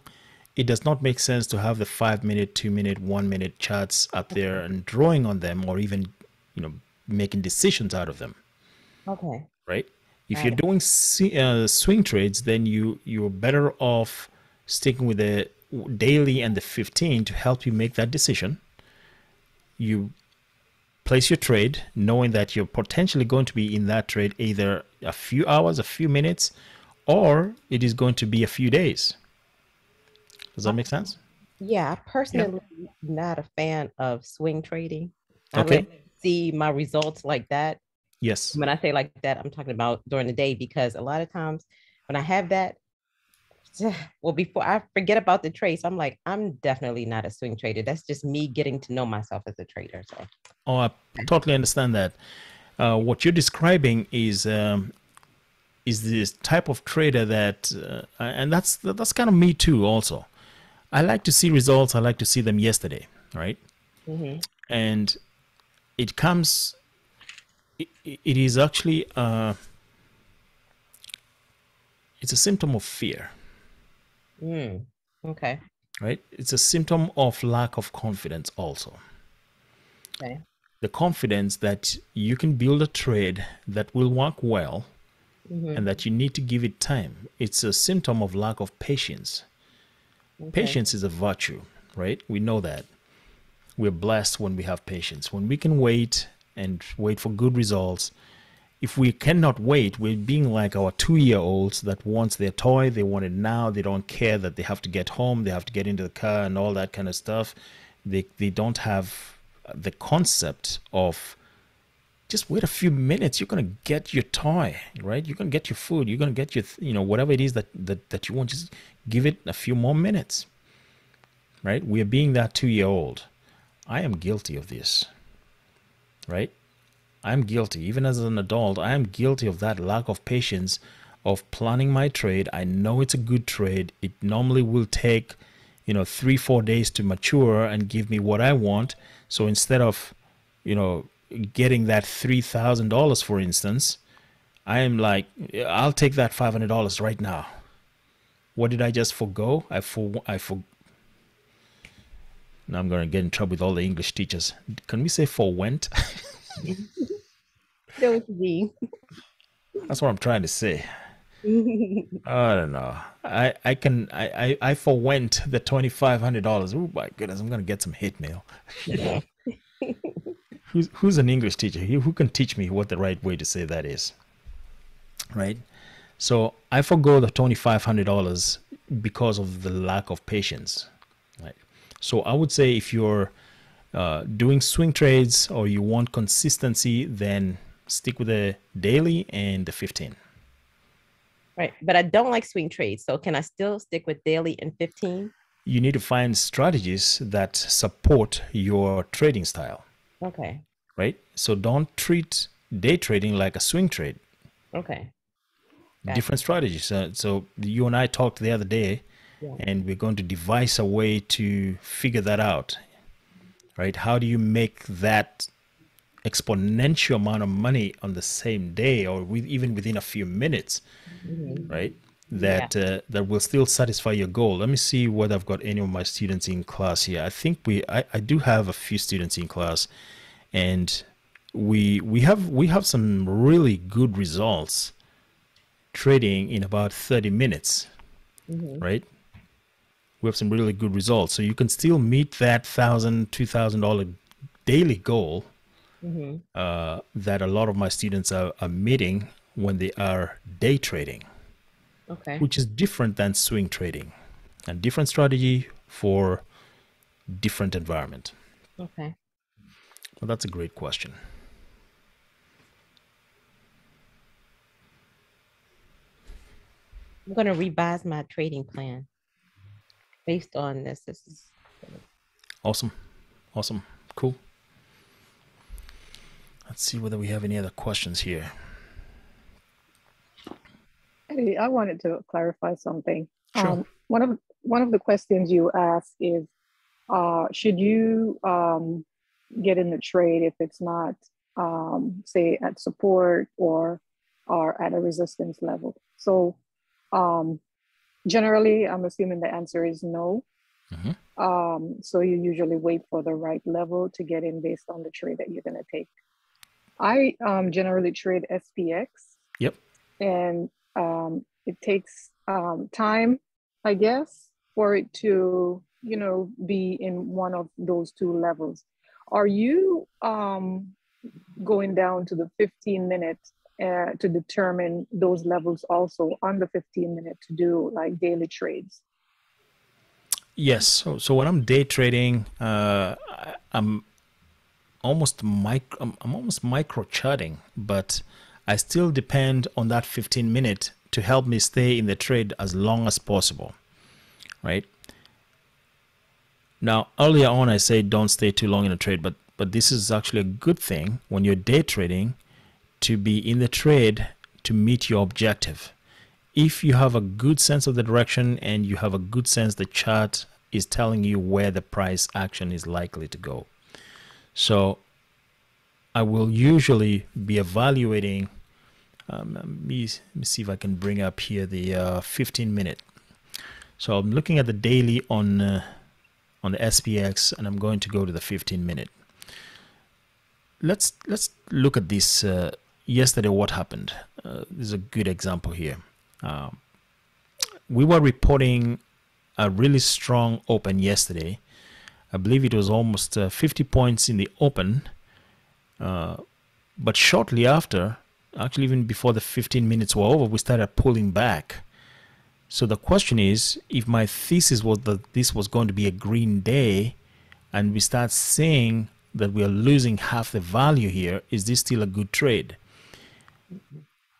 A: it does not make sense to have the five minute, two minute, one minute charts up there and drawing on them or even, you know, making decisions out of them,
E: Okay.
A: right? If
E: Got
A: you're doing uh, swing trades, then you you're better off sticking with the daily and the 15 to help you make that decision. You place your trade knowing that you're potentially going to be in that trade either a few hours, a few minutes, or it is going to be a few days. Does that make sense?
E: Yeah, I personally not a fan of swing trading. I
A: Okay.
E: see my results like that.
A: Yes.
E: When I say like that, I'm talking about during the day because a lot of times when I have that, [SIGHS] well, before I forget about the trades, I'm like, I'm definitely not a swing trader. That's just me getting to know myself as a trader. So
A: Oh, I totally understand that. Uh, what you're describing is um, is this type of trader that, uh, and that's that's kind of me too. Also, I like to see results. I like to see them yesterday, right?
E: mhm.
A: And it comes. It, it is actually uh, it's a symptom of fear,
E: Mm, okay.
A: right? It's a symptom of lack of confidence also.
E: Okay.
A: the confidence that you can build a trade that will work well
E: Mhm.
A: and that you need to give it time. It's a symptom of lack of patience.
E: Okay.
A: Patience is a virtue, right? We know that. We're blessed when we have patience. When we can wait and wait for good results. If we cannot wait, we're being like our two year olds that wants their toy, they want it now, they don't care that they have to get home, they have to get into the car and all that kind of stuff. They they don't have the concept of just wait a few minutes you're to get your toy right? You're to get your food you're to get your you know whatever it is that, that that you want just give it a few more minutes right? We're being that two year old i am guilty of this right I'm guilty. Even as an adult, I am guilty of that lack of patience of planning my trade. I know it's a good trade. It normally will take, you know, three, four days to mature and give me what I want. So instead of, you know, getting that $3,000, for instance, I am like, I'll take that $500 right now. What did I just forego? I for I for. Now I'm gonna get in trouble with all the English teachers. Can we say forwent? [LAUGHS] [LAUGHS]
E: You mean.
A: That's what I'm trying to say. I don't know. I I can I I, I forwent the twenty five hundred dollars. Oh my goodness, I'm gonna get some hate mail. [LAUGHS] who's who's an English teacher? Who can teach me what the right way to say that is? Right. So I forego the twenty five hundred dollars because of the lack of patience. Right. So I would say if you're uh, doing swing trades or you want consistency, then stick with the daily and the 15.
E: Right. But I don't like swing trades. So can I still stick with daily and 15?
A: You need to find strategies that support your trading style,
E: Okay.
A: right? So don't treat day trading like a swing trade.
E: Okay.
A: Different strategies. So, so you and I talked the other day,
E: Yeah.
A: and we're going to devise a way to figure that out, right? How do you make that exponential amount of money on the same day, or with, even within a few minutes, right? That uh, that will still satisfy your goal. Let me see whether I've got any of my students in class here. I think we I, I do have a few students in class, and we we have we have some really good results trading in about 30 minutes right we have some really good results. So you can still meet that thousand two thousand dollar daily goal uh, that a lot of my students are, are meeting when they are day trading
E: Okay.
A: which is different than swing trading. And different strategy for different environment.
E: Okay.
A: well that's a great question.
E: I'm going to revise my trading plan based on this. This is
A: Awesome. Awesome. Cool. Let's see whether we have any other questions here.
F: Hey, I wanted to clarify something.
A: Sure.
F: Um, one of one of the questions you asked is, uh, should you um, get in the trade if it's not, um, say, at support or or at a resistance level? So, um, generally, I'm assuming the answer is no.
A: Mhm.
F: Um, so you usually wait for the right level to get in based on the trade that you're going to take. I um, generally trade SPX
A: Yep.
F: and um, it takes um, time, I guess, for it to, you know, be in one of those two levels. Are you um, going down to the 15 minute uh, to determine those levels also on the 15 minute to do like daily trades?
A: Yes. So, so when I'm day trading, uh, I'm almost micro, I'm, I'm almost micro charting, but I still depend on that 15 minute to help me stay in the trade as long as possible. Right. Now, earlier on, I said don't stay too long in a trade, but but this is actually a good thing when you're day trading to be in the trade to meet your objective. If you have a good sense of the direction and you have a good sense the chart is telling you where the price action is likely to go. So i will usually be evaluating um, let, me, let me see if i can bring up here the uh, 15 minute. So i'm looking at the daily on uh, on the spx and i'm going to go to the 15 minute. Let's let's look at this uh, yesterday what happened. Uh, this is a good example here. Um, we were reporting a really strong open yesterday. I believe it was almost uh, 50 points in the open uh, but shortly after actually even before the 15 minutes were over we started pulling back. So the question is if my thesis was that this was going to be a green day and we start seeing that we are losing half the value here, is this still a good trade?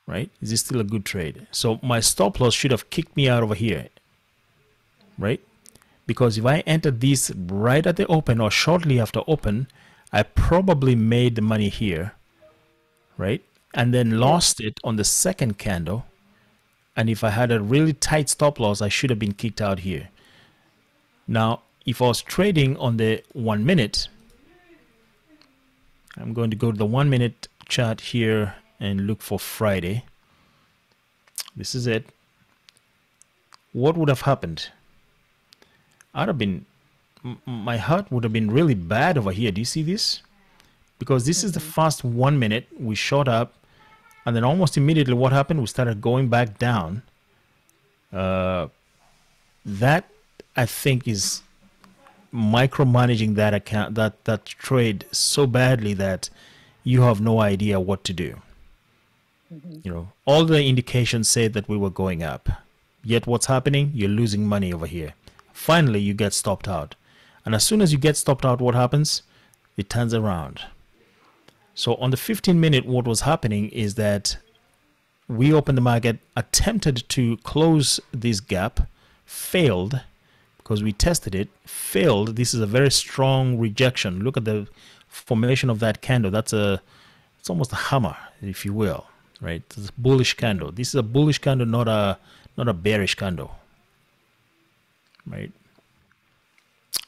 A: Right? Is this still a good trade? So my stop loss should have kicked me out over here. Right? Because if I entered this right at the open or shortly after open, I probably made the money here right? And then lost it on the second candle. And if I had a really tight stop loss, I should have been kicked out here. Now, if I was trading on the one minute, I'm going to go to the one minute chart here and look for Friday. This is it. What would have happened? I'd have been, my heart would have been really bad over here. Do you see this? Because this is the first one minute we shot up, and then almost immediately what happened? We started going back down. Uh, that I think is micromanaging that account that that trade so badly that you have no idea what to do Mm-hmm. you know all the indications say that we were going up. Yet what's happening? You're losing money over here. Finally you get stopped out. And as soon as you get stopped out what happens? It turns around. So on the 15 minute what was happening is that we opened the market attempted to close this gap failed because we tested it, failed. This is a very strong rejection. Look at the formation of that candle. That's a, it's almost a hammer, if you will, right? It's a bullish candle. This is a bullish candle, not a, not a bearish candle, right?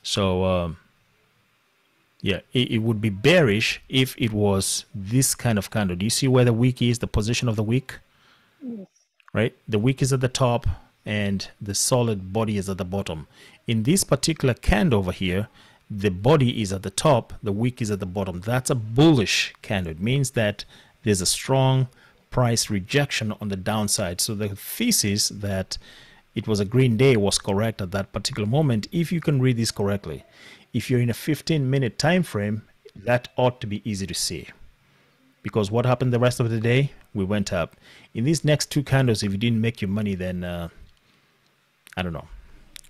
A: So, um, yeah, it, it would be bearish if it was this kind of candle. Do you see where the wick is, the position of the wick?
F: Yes.
A: right? The wick is at the top and the solid body is at the bottom. In this particular candle over here, the body is at the top, the wick is at the bottom. That's a bullish candle. It means that there's a strong price rejection on the downside. So the thesis that it was a green day was correct at that particular moment. If you can read this correctly. If you're in a 15 minute time frame, that ought to be easy to see. Because what happened the rest of the day? We went up. In these next two candles if you didn't make your money then uh, i don't know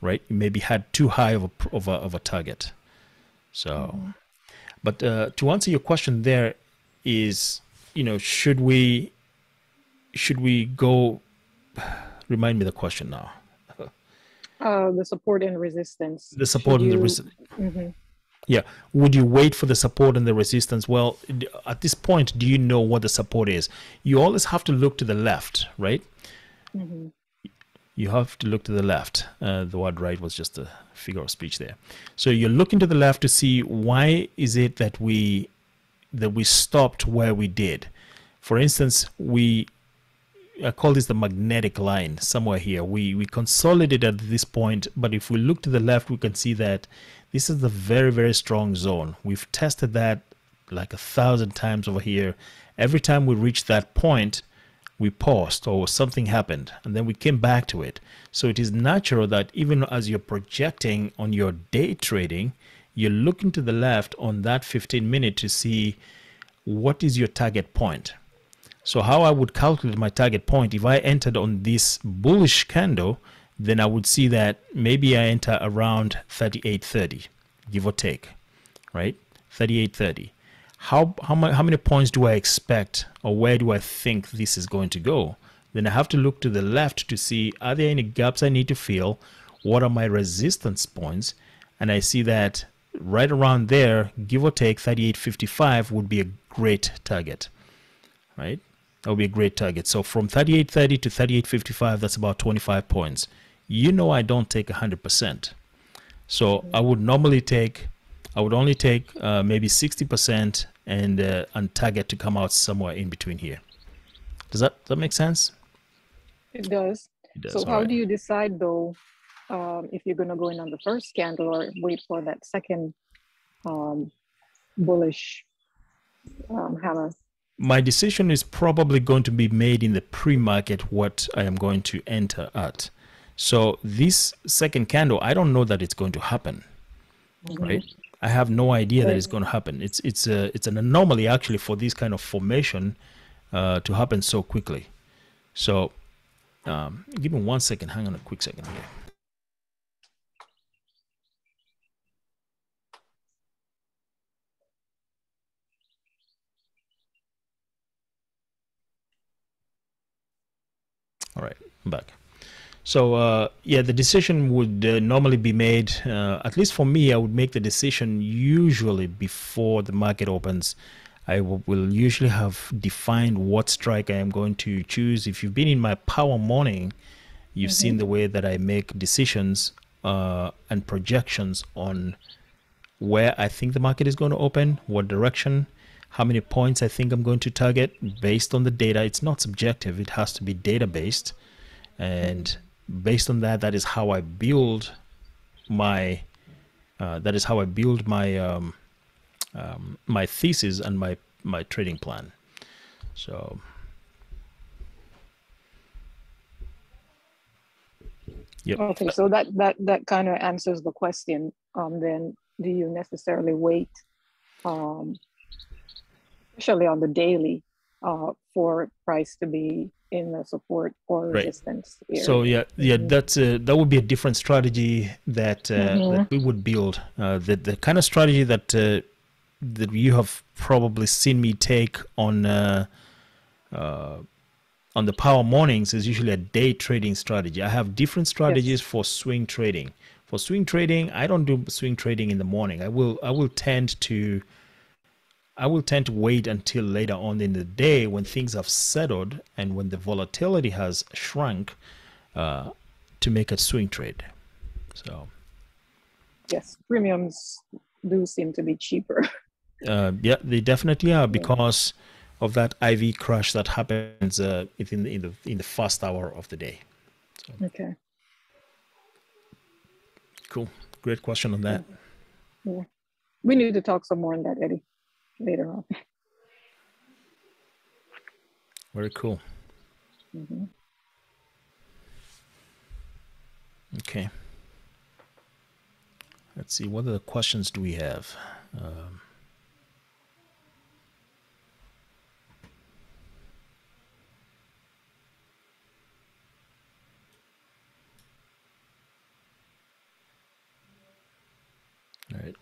A: right? You maybe had too high of a of a, of a target. So but uh, to answer your question there is you know should we should we go [SIGHS] remind me the question now
F: Uh, the support and resistance.
A: the support and the
F: you-
A: resistance
F: Mhm.
A: Yeah. Would you wait for the support and the resistance? Well, at this point, do you know what the support is? You always have to look to the left, right?
F: Mhm.
A: You have to look to the left. Uh, the word right was just a figure of speech there. So you're looking to the left to see why is it that we that we stopped where we did. For instance, we I call this the magnetic line somewhere here. We we consolidated at this point, but if we look to the left, we can see that this is the very very strong zone. We've tested that like a thousand times over here. Every time we reached that point, we paused or something happened, and then we came back to it. So it is natural that even as you're projecting on your day trading, you're looking to the left on that 15 minute to see what is your target point. So how I would calculate my target point if I entered on this bullish candle, then I would see that maybe I enter around 38.30, give or take, right? 38.30. How how mu- how many points do I expect or where do I think this is going to go? Then I have to look to the left to see are there any gaps I need to fill? What are my resistance points? And I see that right around there, give or take 38.55 would be a great target right? That would be a great target. So from 38.30 to 38.55, that's about 25 points. You know, I don't take 100%. So I would normally take, I would only take uh, maybe 60% and uh, and target to come out somewhere in between here. Does that that make sense?
F: It does.
A: It does.
F: So
A: all
F: how
A: right.
F: do you decide though, um, if you're gonna go in on the first candle or wait for that second um, bullish um, hammer?
A: My decision is probably going to be made in the pre-market what I am going to enter at. So this second candle, I don't know that it's going to happen, right? I have no idea that it's going to happen. It's it's a it's an anomaly actually for this kind of formation uh, to happen so quickly. So um, give me one second. Hang on a quick second here. All right, I'm back. So uh, yeah, the decision would uh, normally be made. Uh, at least for me, I would make the decision usually before the market opens. I will usually have defined what strike I am going to choose. If you've been in my power morning, you've seen the way that I make decisions uh, and projections on where I think the market is going to open, what direction, how many points I think I'm going to target based on the data. It's not subjective, it has to be data based. And based on that, that is how I build my uh, that is how I build my um, um, my thesis and my my trading plan. So Yep.
F: Okay, so that that that kind of answers the question. Um, then do you necessarily wait, um, especially on the daily, uh, for price to be in the support or
A: Right.
F: resistance area?
A: So yeah, yeah,
F: Mhm.
A: that's a, that would be a different strategy that uh,
F: Mhm.
A: that we would build. Uh, the the kind of strategy that uh, that you have probably seen me take on uh, uh, on the power mornings is usually a day trading strategy. I have different strategies for swing trading. For swing trading, I don't do swing trading in the morning. I will I will tend to I will tend to wait until later on in the day when things have settled and when the volatility has shrunk uh, to make a swing trade. So
F: yes, premiums do seem to be cheaper. [LAUGHS]
A: uh, yeah, they definitely are because of that IV crash that happens uh, in the in the in the first hour of the day.
F: okay.
A: Cool, great question on that.
F: Yeah, We need to talk some more on that, Eddie, later on.
A: Very cool.
F: Mhm.
A: Okay. Let's see. What other questions do we have? Um, all right.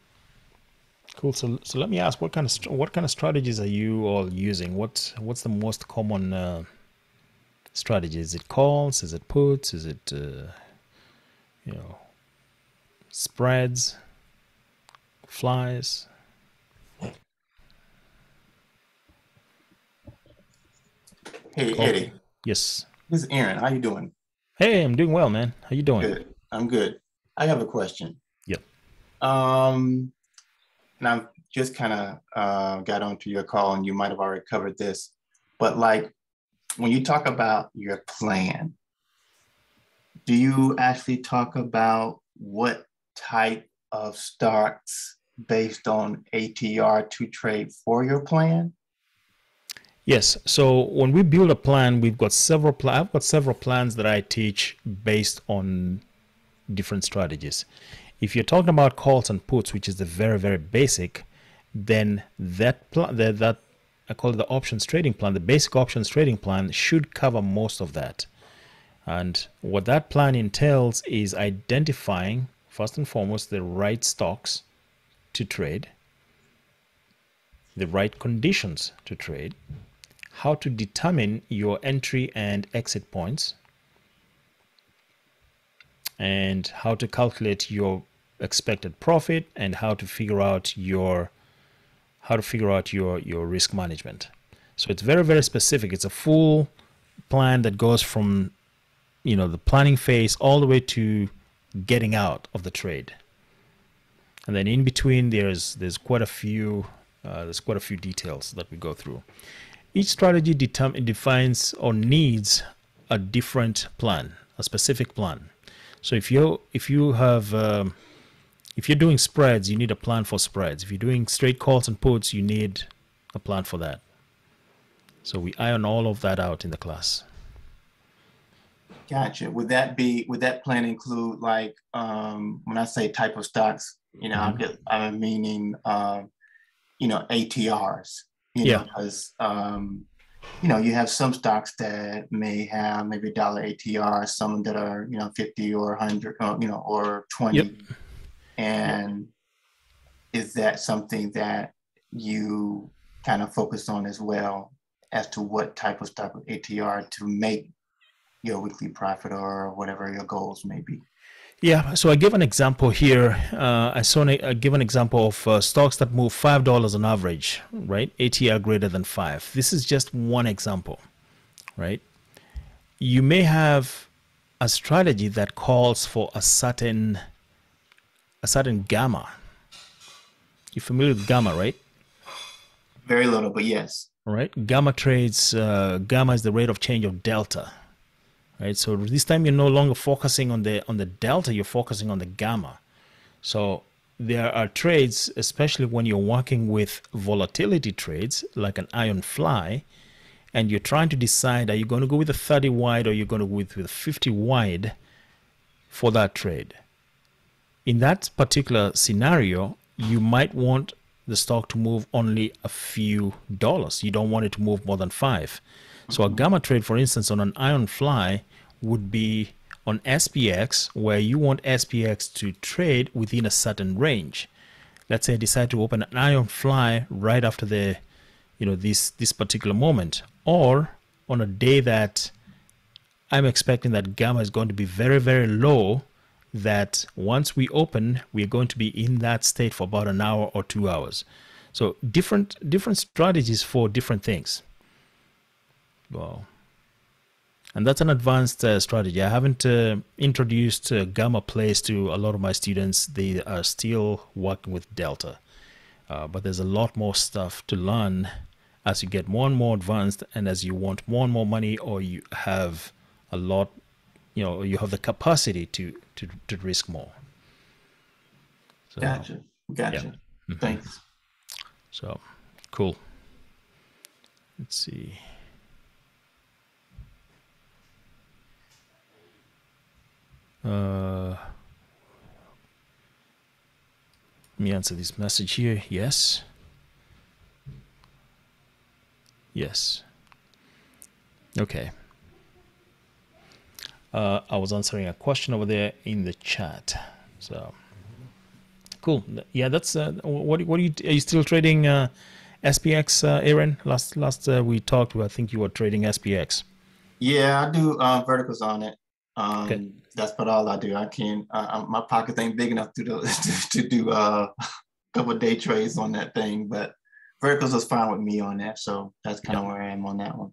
A: Cool. So, so let me ask, what kind of what kind of strategies are you all using? What what's the most common uh, strategy? Is it calls? Is it puts? Is it uh, you know spreads, flies?
G: Hey. Eddie,
A: Yes.
G: this is Aaron. How you doing?
A: Hey, I'm doing well, man. How you doing?
G: Good. I'm good. I have a question.
A: Yep.
G: Um, and I've just kind of uh, got onto your call, and you might have already covered this, but like when you talk about your plan, do you actually talk about what type of stocks based on ATR to trade for your plan?
A: Yes. So when we build a plan, we've got several. Pl- I've got several plans that I teach based on different strategies. If you're talking about calls and puts, which is the very very basic, then that plan that, I call it the options trading plan, the basic options trading plan should cover most of that. And what that plan entails is identifying first and foremost the right stocks to trade, the right conditions to trade, how to determine your entry and exit points, and how to calculate your expected profit and how to figure out your how to figure out your your risk management. So it's very very specific. It's a full plan that goes from you know the planning phase all the way to getting out of the trade. And then in between there's there's quite a few uh, there's quite a few details that we go through. Each strategy defines or needs a different plan, a specific plan. So if you if you have um, if you're doing spreads, you need a plan for spreads. If you're doing straight calls and puts, you need a plan for that. So we iron all of that out in the class.
G: Gotcha. Would that be, would that plan include like, um, when I say type of stocks, you know, I'm I'm meaning, um, you know, ATRs. You know,
A: Yeah.
G: because, um, you know, you have some stocks that may have maybe dollar ATR, some that are, you know, 50 or 100, uh, you know, or 20. And is that something that you kind of focus on as well as to what type of stock of ATR to make your weekly profit or whatever your goals may be.
A: Yeah, so I give an example here. Uh, I saw an, I give an example of uh, stocks that move five dollars on average, right? ATR greater than five. This is just one example, right? You may have a strategy that calls for a certain a certain gamma. You're familiar with gamma, right?
G: Very little, but yes.
A: All right. Gamma trades. Uh, gamma is the rate of change of delta right? So this time you're no longer focusing on the on the delta, you're focusing on the gamma. So there are trades, especially when you're working with volatility trades like an iron fly, and you're trying to decide are you going to go with a 30 wide or you're going to go with, with a 50 wide for that trade. In that particular scenario, you might want the stock to move only a few dollars. You don't want it to move more than five. So a gamma trade, for instance, on an iron fly would be on SPX where you want SPX to trade within a certain range. Let's say I decide to open an iron fly right after the, you know, this this particular moment, or on a day that I'm expecting that gamma is going to be very very low. That once we open, we're going to be in that state for about an hour or two hours. So different different strategies for different things. Wow. And that's an advanced uh, strategy. I haven't uh, introduced uh, gamma plays to a lot of my students. They are still working with delta. Uh, but there's a lot more stuff to learn as you get more and more advanced and as you want more and more money or you have a lot, you know, you have the capacity to, to, to risk more.
G: So, gotcha. Gotcha. Yeah. Mm-hmm. Thanks.
A: So cool. Let's see. Uh, let me answer this message here. Yes. Yes. Okay. Uh, I was answering a question over there in the chat. So cool. Yeah, that's uh, what. What are you? Are you still trading uh, SPX, uh, Aaron? Last last uh, we talked, I think you were trading SPX.
G: Yeah, I do uh, verticals on it. Um, okay that's about all I do. I can't. Uh, my pockets ain't big enough to do [LAUGHS] to, to do uh, a couple day trades on that thing. But verticals is fine with me on that. So that's kind of yeah. where I am on that one.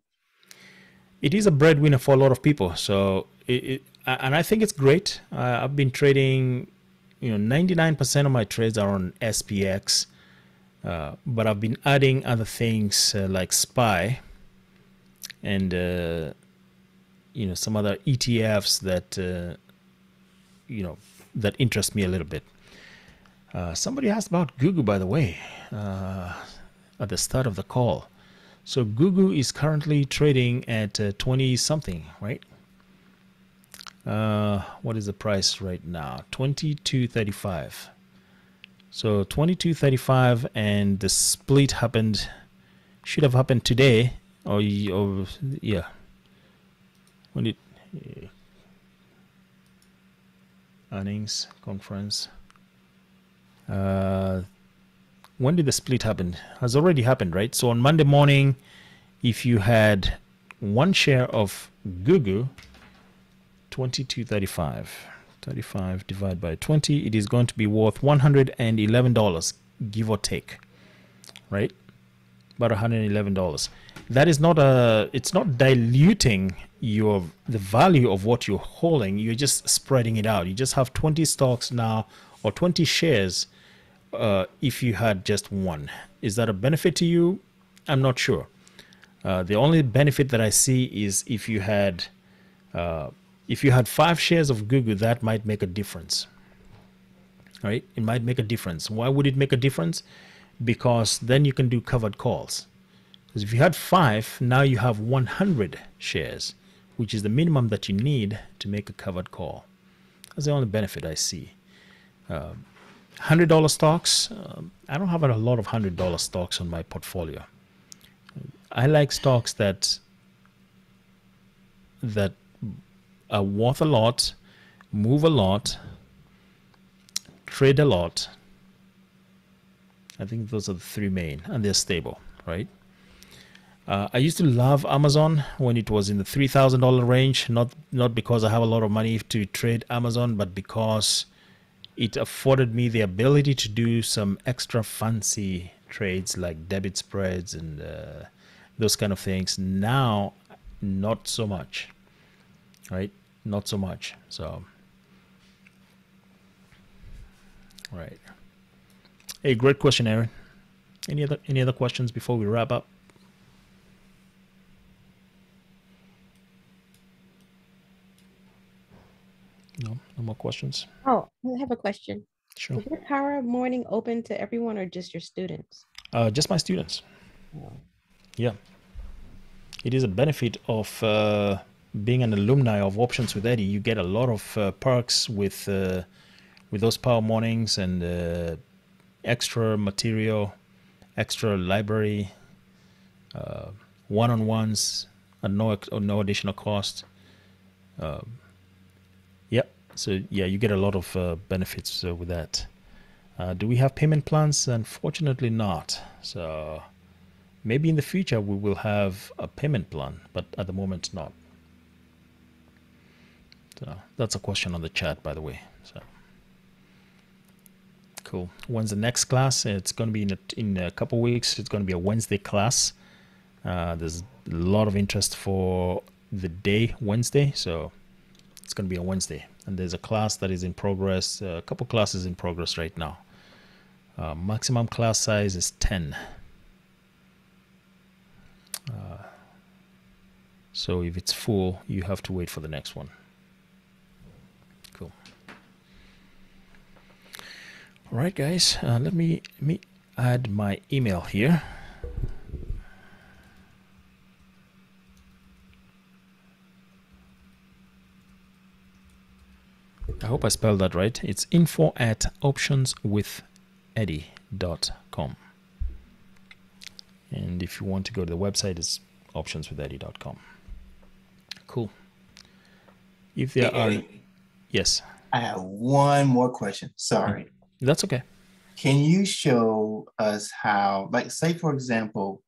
A: It is a breadwinner for a lot of people. So it, and I think it's great. Uh, I've been trading. You know, 99% of my trades are on SPX, uh, but I've been adding other things uh, like SPY and uh, you know some other ETFs that uh, you know that interest me a little bit. Uh, somebody asked about Google, by the way, at the start of the call. So Google is currently trading at uh, 20 something, right? Uh, what is the price right now? 22.35. So 22.35, and the split happened. Should have happened today, or, or yeah, when did uh, earnings conference uh, when did the split happen has already happened right so on monday morning if you had one share of Google 2235 35 divided by 20 it is going to be worth $111 give or take right? About $111 that is not a it's not diluting your the value of what you're holding you're just spreading it out. You just have 20 stocks now or 20 shares uh, if you had just one. Is that a benefit to you? I'm not sure. Uh, the only benefit that i see is if you had uh, if you had five shares of Google, that might make a difference right it might make a difference why would it make a difference because then you can do covered calls because if you had five now you have 100 shares which is the minimum that you need to make a covered call. That's the only benefit I see. Uh, $100 stocks, uh, I don't have a lot of $100 stocks on my portfolio. I like stocks that that are worth a lot, move a lot, trade a lot. I think those are the three main, and they're stable, right? Uh, I used to love Amazon when it was in the three thousand dollar range. Not not because I have a lot of money to trade Amazon, but because it afforded me the ability to do some extra fancy trades like debit spreads and uh, those kind of things. Now, not so much, right? Not so much. So, right. Hey, great question, Aaron. Any other any other questions before we wrap up? No, no more questions.
E: Oh, I have a question.
A: Sure.
E: Is your power morning open to everyone or just your students?
A: Uh, just my students. Yeah. It is a benefit of uh, being an alumni of Options with Eddie. You get a lot of uh, perks with uh, with those power mornings and uh, extra material, extra library, uh, one-on-ones at no no additional cost. Um, yeah. So yeah, you get a lot of uh, benefits uh, with that. Do we have payment plans? Unfortunately, not. So maybe in the future we will have a payment plan, but at the moment, not. So that's a question on the chat, by the way. So cool. When's the next class? It's going to be in a, in a couple weeks. It's going to be a Wednesday class. Uh, there's a lot of interest for the day Wednesday, so it's going to be a Wednesday. And there's a class that is in progress, a couple classes in progress right now. Uh, maximum class size is 10. Uh, so if it's full, you have to wait for the next one. Cool. All right, guys. Uh, let me let me add my email here. I hope I spelled that right. It's info at optionswitheddie.com. And if you want to go to the website, it's optionswitheddie.com. Cool. If there
G: Hey,
A: are,
G: Eddie,
A: yes,
G: I have one more question. Sorry.
A: that's okay.
G: Can you show us how, like, say, for example,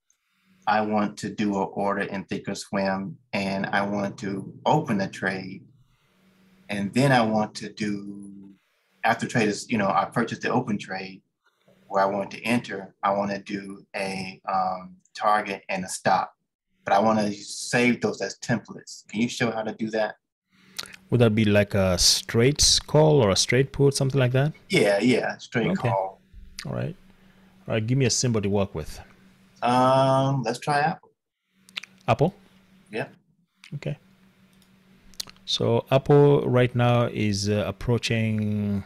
G: I want to do an order in Thinkorswim and I want to open a trade. And then I want to do, after trade is, you know, I purchased the open trade where I want to enter, I want to do a um, target and a stop. But I want to save those as templates. Can you show how to do that?
A: Would that be like a straight call or a straight put, something like that?
G: Yeah, yeah, straight
A: Okay.
G: call.
A: All right. All right. Give me a symbol to work with.
G: Um, let's try Apple.
A: Apple.
G: Yeah.
A: Okay. So Apple right now is uh, approaching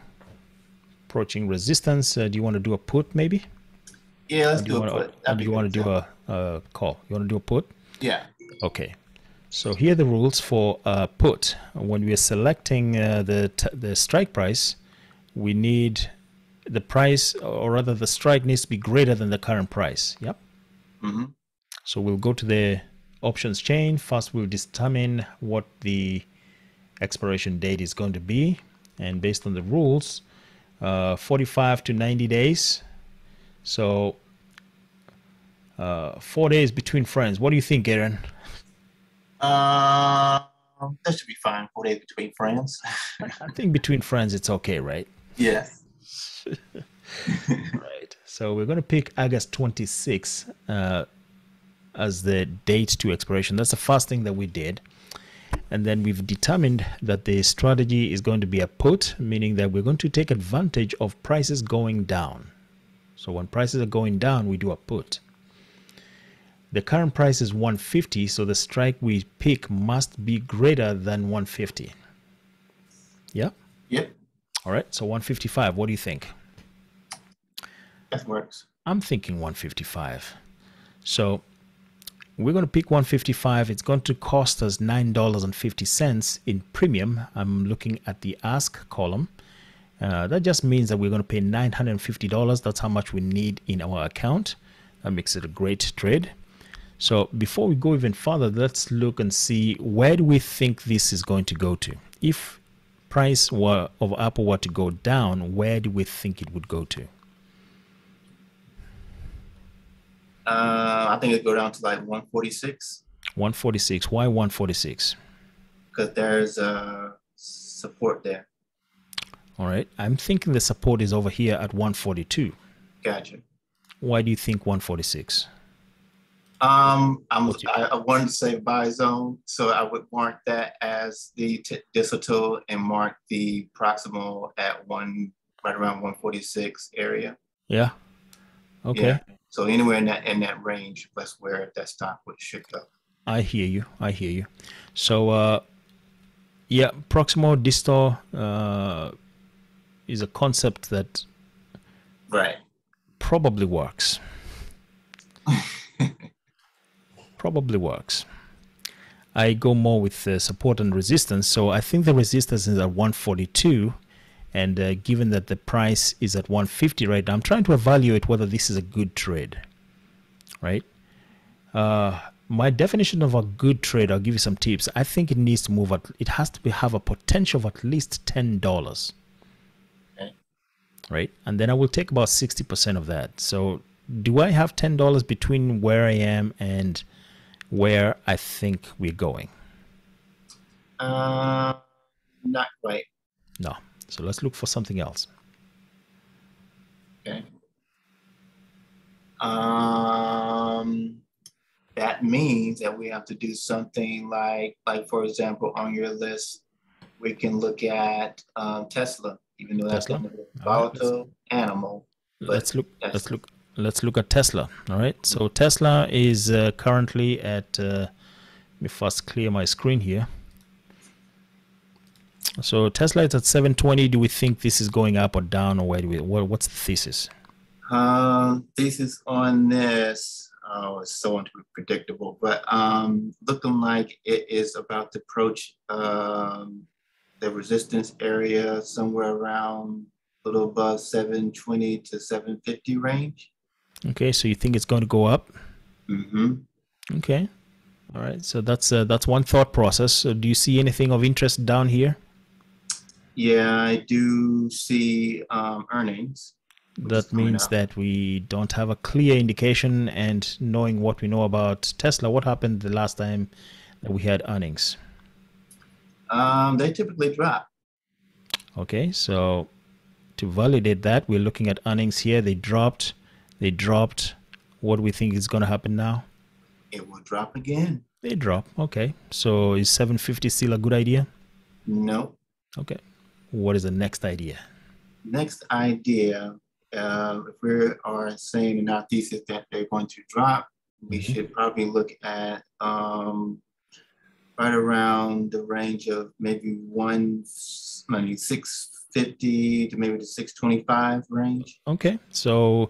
A: approaching resistance. Uh, do you want to do a put maybe?
G: Yeah, let's
A: do
G: do a
A: want
G: put.
A: to, or
G: That'd
A: do you want to do a, a call? You want to do a put?
G: Yeah.
A: Okay. So here are the rules for uh, put. When we are selecting uh, the t- the strike price, we need the price, or rather, the strike needs to be greater than the current price. Yep.
G: hmm
A: So we'll go to the options chain. First, we'll determine what the expiration date is going to be. And based on the rules, uh, 45 to 90 days. So uh, four days between friends. What do you think, Aaron?
G: Um, that should be fine. Four days between friends.
A: I think between friends, it's okay, right?
G: yes. [LAUGHS]
A: right. So we're going to pick August 26 uh, as the date to expiration. That's the first thing that we did. And then we've determined that the strategy is going to be a put, meaning that we're going to take advantage of prices going down. So when prices are going down, we do a put. The current price is 150, so the strike we pick must be greater than 150. Yeah?
G: Yep.
A: All right. So 155. What do you think?
G: That works.
A: I'm thinking 155. So we're going to pick 155. It's going to cost us $9.50 in premium. I'm looking at the ask column. Uh, that just means that we're going to pay $950. That's how much we need in our account. That makes it a great trade. So before we go even further, let's look and see where do we think this is going to go to. If price were, of Apple were to go down, where do we think it would go to?
G: Uh, I think it would go down to like 146
A: 146. Why 146?
G: because there's uh, support there.
A: All right. I'm thinking the support is over here at 142.
G: Gotcha.
A: Why do you think 146?
G: Um, I'm, I, I wanted to say buy zone, so I would mark that as the t- distal and mark the proximal at one, right around 146 area.
A: Yeah. Okay.
G: Yeah. So anywhere in that in that range, that's where that stock would should go.
A: I hear you. I hear you. So, uh, yeah, proximal distal uh, is a concept that
G: Right.
A: probably works. Probably works. I go more with uh, support and resistance. So I think the resistance is at 142. And uh, given that the price is at 150 right now, I'm trying to evaluate whether this is a good trade. Right? Uh, my definition of a good trade, I'll give you some tips. I think it needs to move at, it has to be, have a potential of at least $10
G: Okay.
A: right? And then I will take about 60% of that. So, do I have $10 between where I am and where I think we're going?
G: Uh, not quite.
A: No. So, let's look for something else.
G: Okay. Um, that means that we have to do something like, like for example, on your list, we can look at um, Tesla, even though that's
A: Tesla?
G: kind of a
A: All right, let's-
G: volatile animal. But
A: let's look
G: that's-
A: let's look let's look at Tesla, all right? So, Tesla is uh, currently at uh, let me first clear my screen here. So, Tesla is at 720. Do we think this is going up or down or where do we what, what's the thesis?
G: Um, thesis on this, oh, it's so unpredictable, but um, looking like it is about to approach um, the resistance area somewhere around a little above 720 to 750 range.
A: Okay, so you think it's going to go up?
G: Mm-hmm.
A: Okay. All right. So that's uh, that's one thought process. So do you see anything of interest down here?
G: Yeah, I do see um, earnings.
A: That means
G: up.
A: that we don't have a clear indication. And knowing what we know about Tesla, what happened the last time that we had earnings?
G: Um, they typically drop.
A: Okay. So to validate that, we're looking at earnings here. They dropped. They dropped. What do we think is going to happen now?
G: It will drop again.
A: They drop. Okay. So is 750 still a good idea?
G: No.
A: Okay. What is the next idea?
G: next idea, uh, if we are saying in our thesis that they're going to drop, we
A: Mhm.
G: should probably look at um, right around the range of maybe one, maybe six fifty to maybe the six twenty five range.
A: Okay, so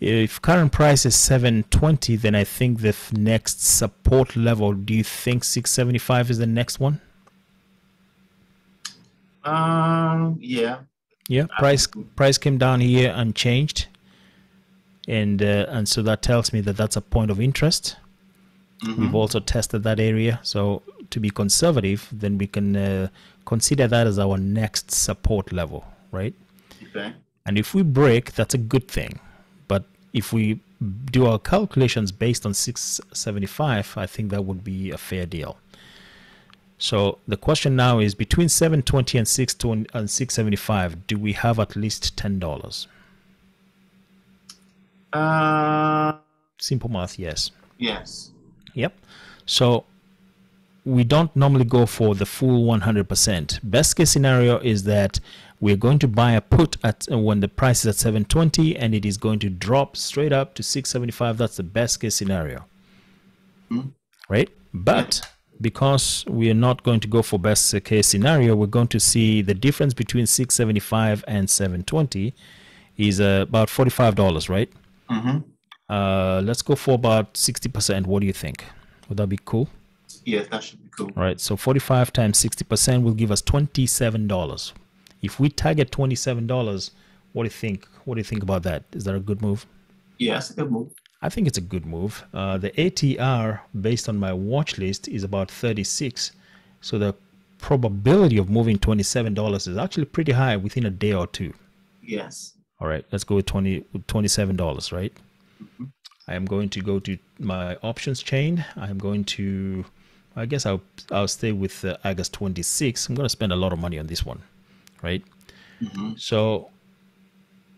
A: if current price is 720, then I think the next support level, do you think 675 is the next one?
G: Um, yeah,
A: Yeah, price price came down here unchanged. And uh, and so that tells me that that's a point of interest. We've
G: mhm,
A: also tested that area. So to be conservative, then we can uh, consider that as our next support level, right?
G: okay,
A: And if we break, that's a good thing. If we do our calculations based on 675, I think that would be a fair deal. So the question now is between 720 and 620 and 675, do we have at least $10?
G: uh,
A: Simple math, yes.
G: yes,
A: Yep. So we don't normally go for the full 100%. Best case scenario is that we're going to buy a put at uh, when the price is at 720 and it is going to drop straight up to 675. That's the best case scenario.
G: Mhm.
A: Right? But because we are not going to go for best case scenario, we're going to see the difference between 675 and 720 is uh, about $45, right?
G: hmm
A: Uh, let's go for about 60%. What do you think? Would that be cool?
G: yes, that should be cool.
A: All right. So 45 times 60% will give us $27. If we target $27, what do you think? What do you think about that? Is that a good move?
G: Yeah, a good move.
A: I think it's a good move. Uh, the ATR, based on my watch list, is about 36. So the probability of moving $27 is actually pretty high within a day or two.
G: Yes.
A: All right, let's go with 20 with $27, right? I am going to go to my options chain. I'm going to, I guess I'll I'll stay with uh, August 26. I'm going to spend a lot of money on this one, right? So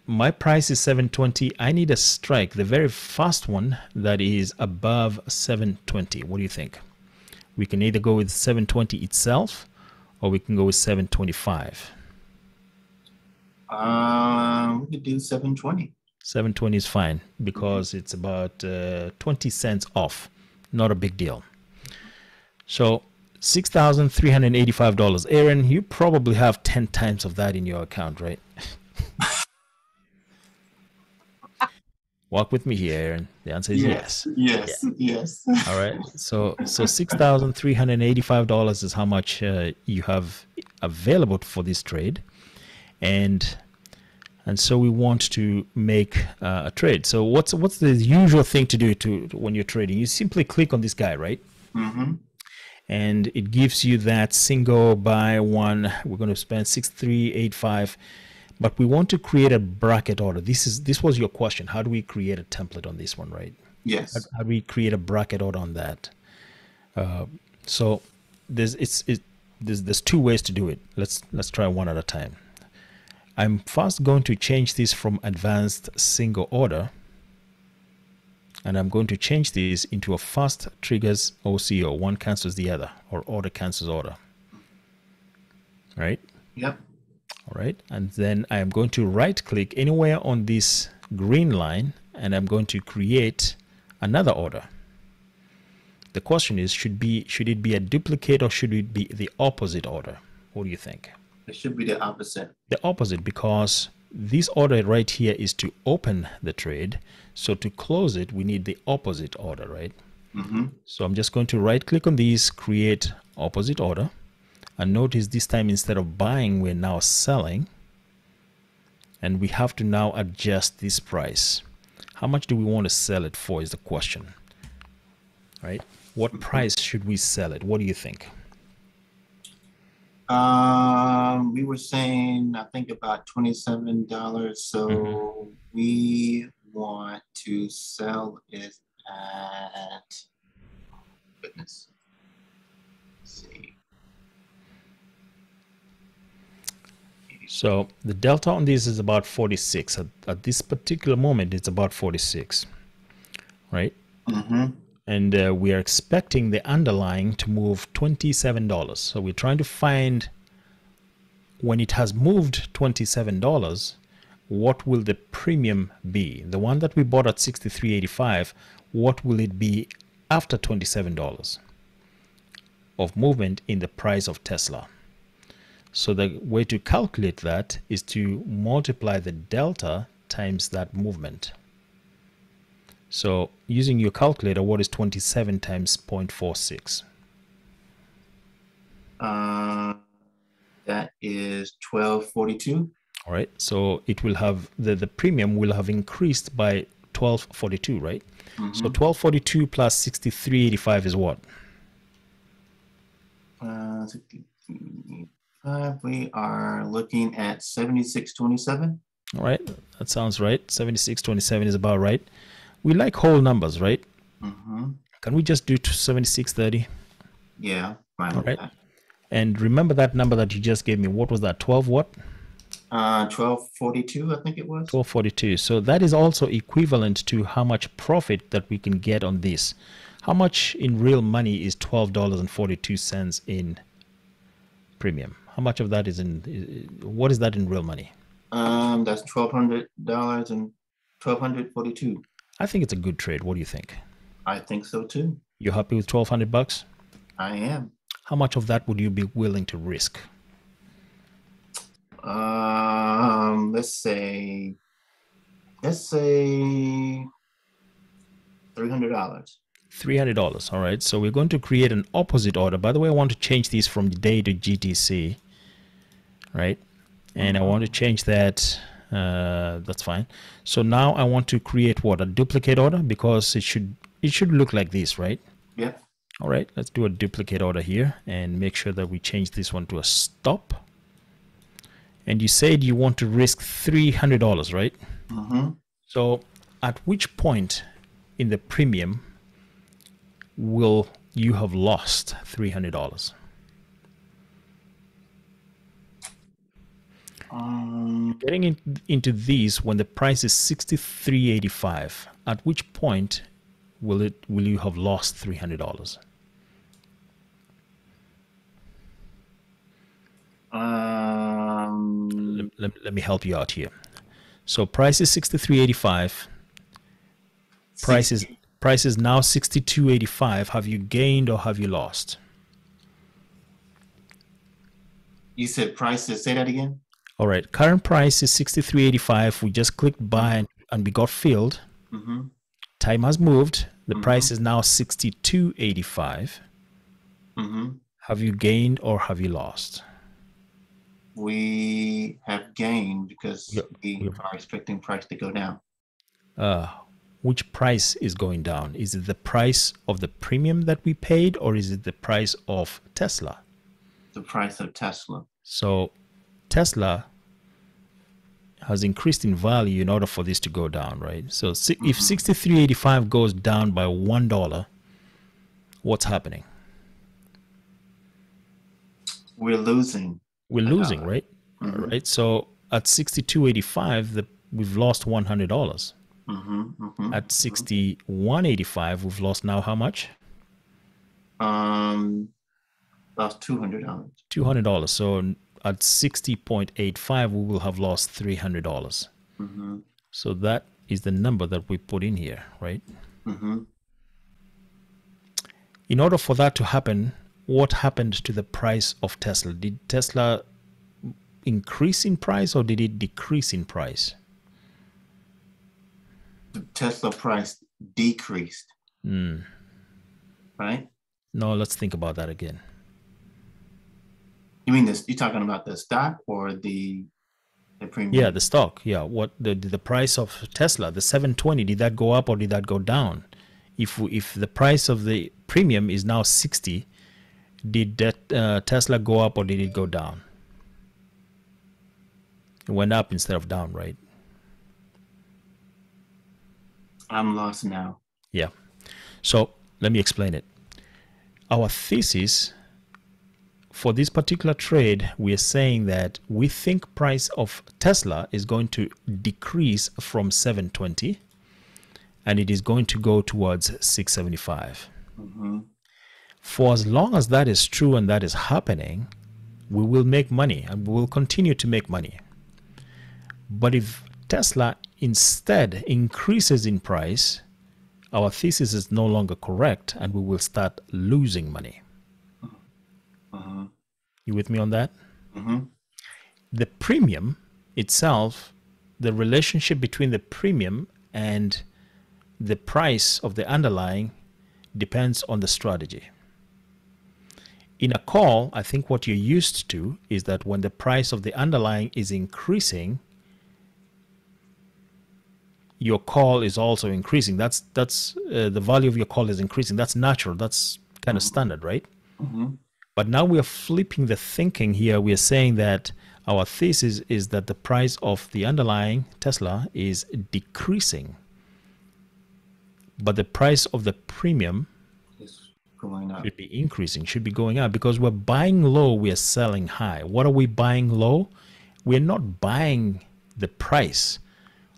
A: my price is 720. I need a strike, the very first one that is above 720. What do you think? We can either go with 720 itself, or we can go with 725.
G: Um, we could do seven twenty.
A: 720 is fine because it's about uh, 20 cents off. Not a big deal. So $6,385. Aaron, you probably have 10 times of that in your account, right? Walk with me here, Aaron. The answer is yes.
G: Yes. Yes.
A: All right. So so six thousand three hundred eighty-five dollars is how much uh, you have available for this trade, and and so we want to make uh, a trade. So what's what's the usual thing to do to when you're trading? You simply click on this guy, right?
G: Mm-hmm.
A: And it gives you that single buy one. We're going to spend 6385 but we want to create a bracket order. This is this was your question. How do we create a template on this one right?
G: Yes.
A: how, how do we create a bracket order on that? Uh, so there's it's it there's, there's two ways to do it. Let's let's try one at a time. I'm first going to change this from advanced single order and I'm going to change this into a fast triggers OCO. One cancels the other, or order cancels order. Right?
G: Yep.
A: All right. And then I am going to right click anywhere on this green line and I'm going to create another order. The question is should be should it be a duplicate or should it be the opposite order? What do you think?
G: It should be the opposite.
A: the opposite because this order right here is to open the trade. So to close it, we need the opposite order, right?
G: Mm-hmm.
A: So I'm just going to right click on these, create opposite order. And notice this time instead of buying, we're now selling. And we have to now adjust this price. How much do we want to sell it for is the question. Right? What price should we sell it? What do you think?
G: Um, we were saying, I think about twenty-seven dollars, so
A: Mhm.
G: we want to sell it at, goodness. Let's see,
A: So the delta on this is about 46. At, at this particular moment, it's about 46, right?
G: mm-hmm,
A: And uh, we are expecting the underlying to move $27. So we're trying to find when it has moved $27, what will the premium be? The one that we bought at 63.85, what will it be after $27 of movement in the price of Tesla? So the way to calculate that is to multiply the delta times that movement. So using your calculator, what is 27 times 0.46?
G: uh, that is twelve forty-two.
A: All right. So it will have the, the premium will have increased by 1242, right? So 1242 plus 6385 is what?
G: Uh, 65, we are looking at seventy-six twenty-seven.
A: All right. That sounds right. 7627 is about right. We like whole numbers, right?
G: Mm-hmm.
A: Can we just do to 7630?
G: Yeah, fine
A: All right.
G: that.
A: And remember that number that you just gave me. What was that? 12 what?
G: Uh, twelve forty-two, I think it was.
A: 1242. So that is also equivalent to how much profit that we can get on this. How much in real money is $12.42 in premium? How much of that is in what is that in real money?
G: Um, that's twelve hundred dollars and twelve hundred forty-two.
A: I think it's a good trade. What do you think?
G: I think so too.
A: You're happy with 1200 bucks?
G: I am.
A: How much of that would you be willing to risk?
G: Um, let's say, let's say three hundred dollars.
A: $300. All right. So we're going to create an opposite order. By the way, I want to change these from day to GTC. Right. And I want to change that. Uh, that's fine. So now I want to create what? A duplicate order because it should it should look like this, right?
G: Yep.
A: All right. Let's do a duplicate order here and make sure that we change this one to a stop. And you said you want to risk $300, right?
G: Mm-hmm.
A: So, at which point in the premium will you have lost $300?
G: Um,
A: Getting in, into these when the price is 63.85, at which point will it will you have lost $300?
G: Um,
A: Let, let, let me help you out here. So price is 63.85. Price is price is now 62.85. Have you gained or have you lost?
G: you said prices. Say that again.
A: All right, current price is 63.85. We just clicked buy and, and we got filled.
G: Mm-hmm.
A: Time has moved. The
G: Mhm.
A: price is now 62.85.
G: Mm-hmm.
A: Have you gained or have you lost?
G: We have gained because
A: Yep,
G: we
A: yep.
G: are expecting price to go down.
A: Uh, which price is going down? Is it the price of the premium that we paid or is it the price of Tesla?
G: The price of Tesla.
A: So Tesla has increased in value in order for this to go down, right? So if 63.85 goes down by $1, what's happening?
G: We're losing.
A: We're losing, right?
G: mhm.
A: Right? So at 62.85 the we've lost $100.
G: Mm-hmm, mm-hmm.
A: At 61.85 we've lost now how much?
G: Um, lost two hundred dollars.
A: $200. So at 60.85 we will have lost $300.
G: Mm-hmm.
A: So that is the number that we put in here, right?
G: Mm-hmm.
A: in order for that to happen, what happened to the price of Tesla? Did Tesla increase in price or did it decrease in price?
G: The Tesla price decreased,
A: Hmm.
G: right?
A: No, let's think about that again.
G: You mean this? You're talking about the stock or the the premium?
A: Yeah, the stock. Yeah, what the the price of Tesla, the 720, did that go up or did that go down? If if the price of the premium is now 60, did that uh, Tesla go up or did it go down? It went up instead of down, right?
G: I'm lost now.
A: Yeah. So let me explain it. Our thesis for this particular trade, we are saying that we think price of Tesla is going to decrease from 720 and it is going to go towards 675.
G: Mm-hmm.
A: For as long as that is true and that is happening, we will make money and we will continue to make money. But if Tesla instead increases in price, our thesis is no longer correct and we will start losing money.
G: Uh-huh.
A: You with me on that?
G: Mm-hmm.
A: The premium itself, the relationship between the premium and the price of the underlying depends on the strategy. In a call, I think what you're used to is that when the price of the underlying is increasing, your call is also increasing. That's that's uh, the value of your call is increasing. That's natural. That's kind of standard, right?
G: Mm-hmm.
A: But now we are flipping the thinking here. We are saying that our thesis is that the price of the underlying Tesla is decreasing, but the price of the premium
G: going up.
A: should be increasing, should be going up because we're buying low, we are selling high. What are we buying low? We're not buying the price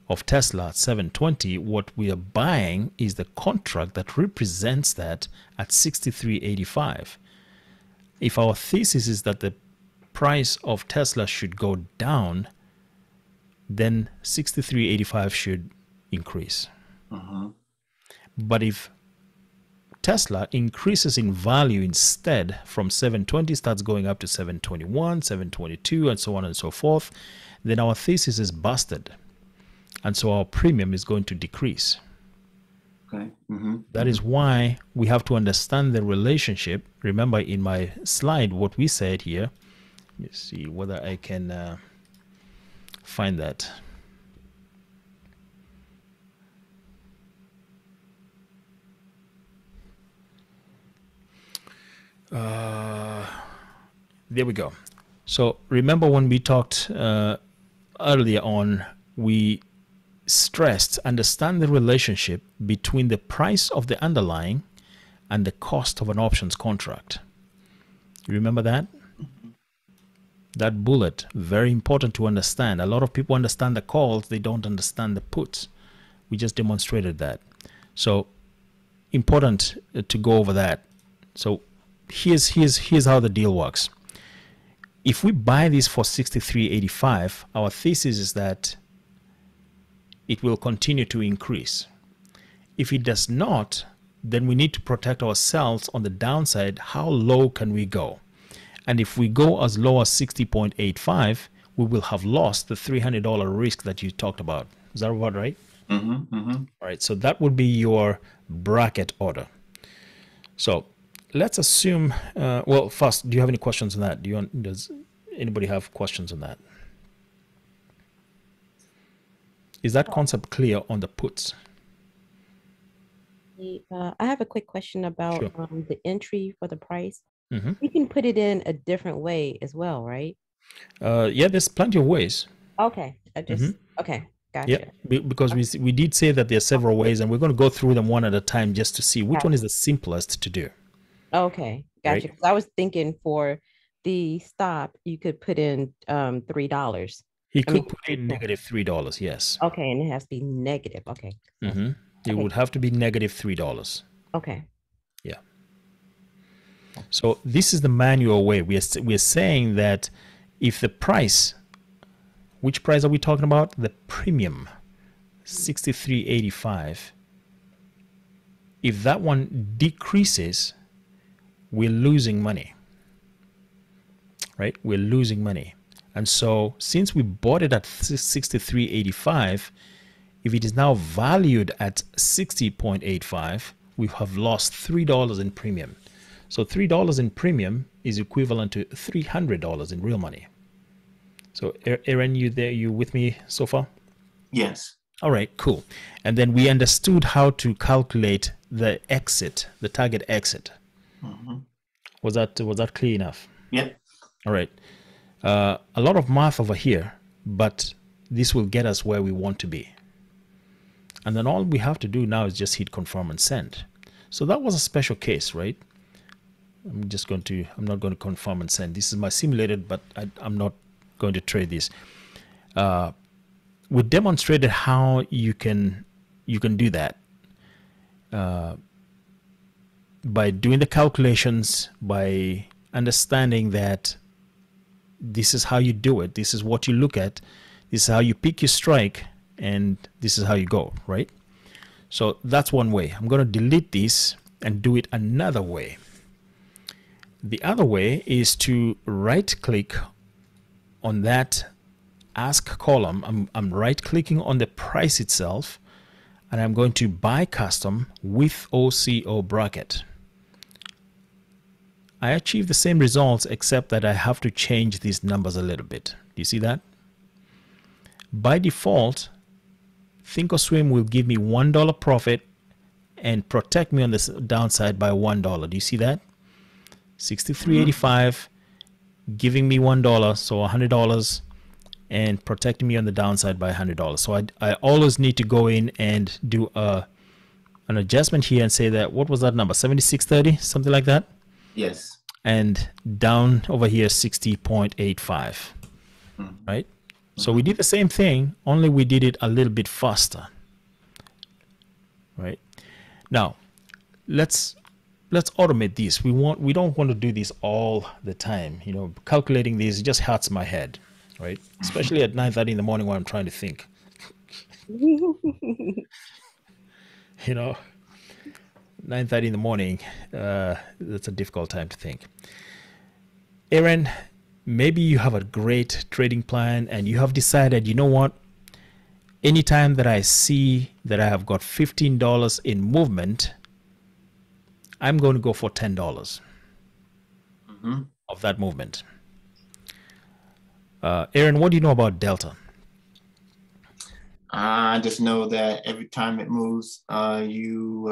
A: of Tesla at 720. What we are buying is the contract that represents that at 63.85. If our thesis is that the price of Tesla should go down, then 63.85 should increase.
G: Mm-hmm.
A: But if Tesla increases in value instead from 720 starts going up to 721, 722 and so on and so forth, then our thesis is busted. And so our premium is going to decrease.
G: Okay. Mm-hmm.
A: That is why we have to understand the relationship. Remember in my slide what we said here. Let me see whether I can uh, find that. Uh, there we go. So remember when we talked uh, earlier on, we stressed understand the relationship between the price of the underlying and the cost of an options contract. You remember that? That bullet, very important to understand. A lot of people understand the calls, they don't understand the puts. We just demonstrated that. So important uh, to go over that. So here's here's here's how the deal works. If we buy this for 63.85, our thesis is that it will continue to increase. If it does not, then we need to protect ourselves on the downside. How low can we go? And if we go as low as 60.85, we will have lost the $300 risk that you talked about. Is that about right?
G: Mm-hmm, mm-hmm.
A: All right, so that would be your bracket order. So let's assume, uh, well, first, do you have any questions on that? Do you want, does anybody have questions on that? Is that concept clear on the puts?
E: Uh, I have a quick question about
A: Sure.
E: um, the entry for the price.
A: Mhm.
E: We can put it in a different way as well, right?
A: Uh, yeah, there's plenty of ways.
E: Okay, I just, okay, gotcha.
A: Yeah, be- because we we did say that there are several ways, and we're going to go through them one at a time just to see which one is the simplest to do.
E: Okay,
A: Right.
E: I was thinking for the stop, you could put in um three dollars.
A: He
E: I
A: could
E: mean,
A: put in negative three dollars. Yes.
E: Okay, and it has to be negative. Okay,
A: Mm-hmm. It
E: Okay.
A: would have to be negative three dollars.
E: okay, Yeah.
A: So this is the manual way. We are we are saying that if the price, which price are we talking about? The premium, sixty three eighty five. If that one decreases, we're losing money. Right? We're losing money. And so since we bought it at sixty three eighty five, if it is now valued at sixty point eight five, we have lost three dollars in premium. So three dollars in premium is equivalent to three hundred dollars in real money. So Aaron, you there? You with me so far?
G: Yes.
A: All right, cool. And then we understood how to calculate the exit, the target exit.
G: Mm-hmm.
A: Was that was that clear enough?
G: Yep.
A: All right. Uh, a lot of math over here, but this will get us where we want to be. And then all we have to do now is just hit confirm and send. So that was a special case, right? I'm just going to, I'm not going to confirm and send. This is my simulated, but I, I'm not going to trade this. Uh, we demonstrated how you can, you can do that. Uh, by doing the calculations, by understanding that this is how you do it, this is what you look at, this is how you pick your strike, and this is how you go, right? So that's one way. I'm going to delete this and do it another way. The other way is to right click on that ask column. I'm, I'm right clicking on the price itself and I'm going to buy custom with OCO bracket. I achieve the same results except that I have to change these numbers a little bit. Do you see that? By default, Thinkorswim will give me $1 profit and protect me on the downside by $1. Do you see that? 63.85 giving me $1, so $100 and protecting me on the downside by $100. So I, I always need to go in and do a an adjustment here and say that what was that number 7630 something like that
G: Yes.
A: And down over here 60.85 hmm. right? So hmm. we did the same thing only we did it a little bit faster. Right? Now let's let's automate this. We want we don't want to do this all the time. You know calculating this just hurts my head. Right? Especially at 9:30 in the morning when i'm trying to think. [LAUGHS] You know 9.30 in the morning uh, that's a difficult time to think. Aaron maybe you have a great trading plan and you have decided you know what? Anytime that i see that i have got $15 in movement i'm going to go for $10
G: Mhm.
A: of that movement. Uh, aaron what do you know about delta?
G: I just know that every time it moves, uh, you,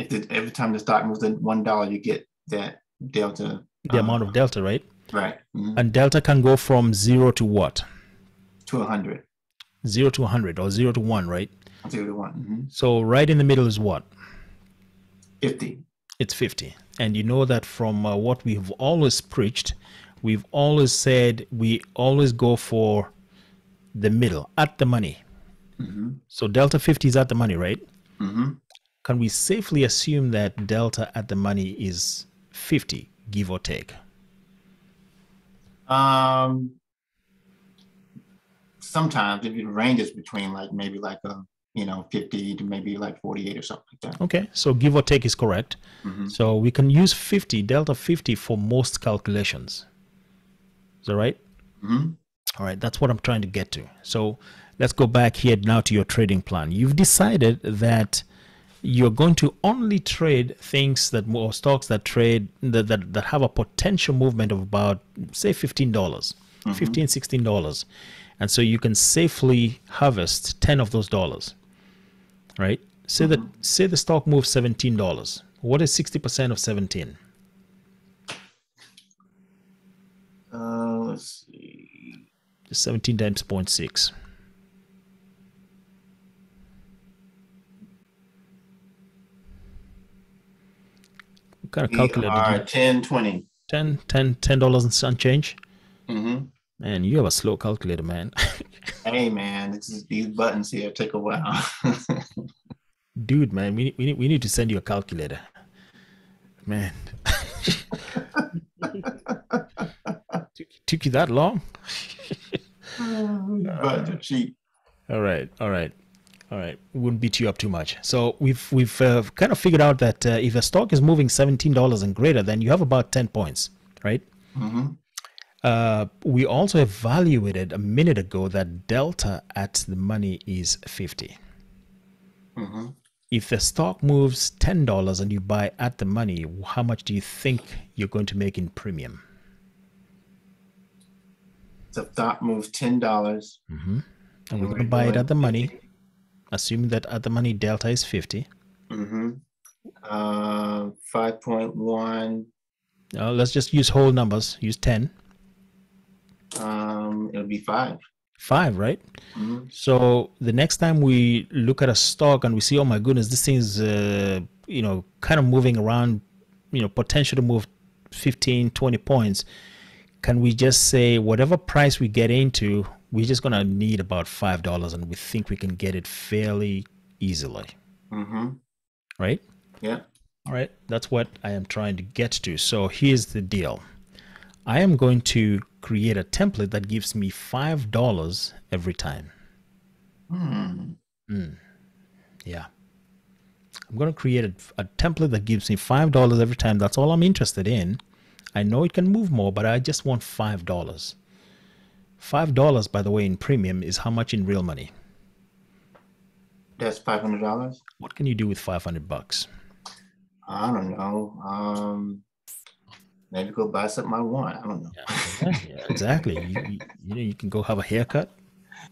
G: if the, every time the stock moves in one dollar, you get that delta.
A: the
G: uh,
A: amount of delta right
G: Right. mhm,
A: and delta can go from zero to what
G: To a hundred.
A: Zero to a 100 or zero to one, right?
G: Zero to one. mhm.
A: So right in the middle is what?
G: 50.
A: It's 50. And you know that from uh, what we've always preached, we've always said we always go for the middle, at the money.
G: hmm
A: So delta 50 is at the money, right? Can we safely assume that delta at the money is 50, give or take?
G: Um, sometimes it ranges between like maybe like a you know 50 to maybe like 48 or something like that.
A: Okay, so give or take is correct.
G: Mhm.
A: So we can use 50, delta 50 for most calculations. Is that right?
G: hmm
A: All right, that's what I'm trying to get to. So let's go back here now to your trading plan. You've decided that you're going to only trade things that or stocks that trade that, that, that have a potential movement of about say $15, dollars 15 $16. And so you can safely harvest 10 of those dollars. Right? Say that say the stock moves $17. What is 60% of 17?
G: Uh, let's see.
A: 17 times 0.6. kind of
G: We are
A: did
G: 10, 20.
A: 10, 10, 10 dollars and some change?
G: hmm
A: Man, you have a slow calculator, man. [LAUGHS]
G: Hey man, this is, these buttons here take a while. [LAUGHS]
A: Dude, man, we, we, we need to send you a calculator. Man. [LAUGHS] took, took you that long?
G: are cheap.
A: All right, all right, all right. We wouldn't beat you up too much. So we've we've uh, kind of figured out that uh, if a stock is moving seventeen dollars and greater, then you have about ten points, right?
G: hmm
A: Uh, we also evaluated a minute ago that delta at the money is fifty.
G: hmm
A: If the stock moves ten dollars and you buy at the money, how much do you think you're going to make in premium?
G: The that moves ten dollars.
A: Mm-hmm. And we're going to buy it at the money, assuming that at the money delta is fifty.
G: Mm-hmm. Uh, five point one.
A: Uh, let's just use whole numbers. Use ten.
G: Um, it'll be five.
A: Five, right?
G: hmm
A: So the next time we look at a stock and we see, oh my goodness, this thing's, uh, you know, kind of moving around, you know, potential to move 15, 20 points. Can we just say whatever price we get into, we're just going to need about $5 and we think we can get it fairly easily,
G: hmm
A: right?
G: Yeah.
A: All right, that's what I am trying to get to. So here's the deal I am going to create a template that gives me $5 every time.
G: Hmm.
A: Yeah. I'm going to create a, a template that gives me $5 every time. That's all I'm interested in. I know it can move more, but I just want $5. $5, by the way, in premium is how much in real money?
G: That's five hundred dollars.
A: What can you do with 500 bucks?
G: I don't know. Um, maybe go buy something I want. I don't know.
A: Yeah, yeah, exactly. You, you, you know, you can go have a haircut.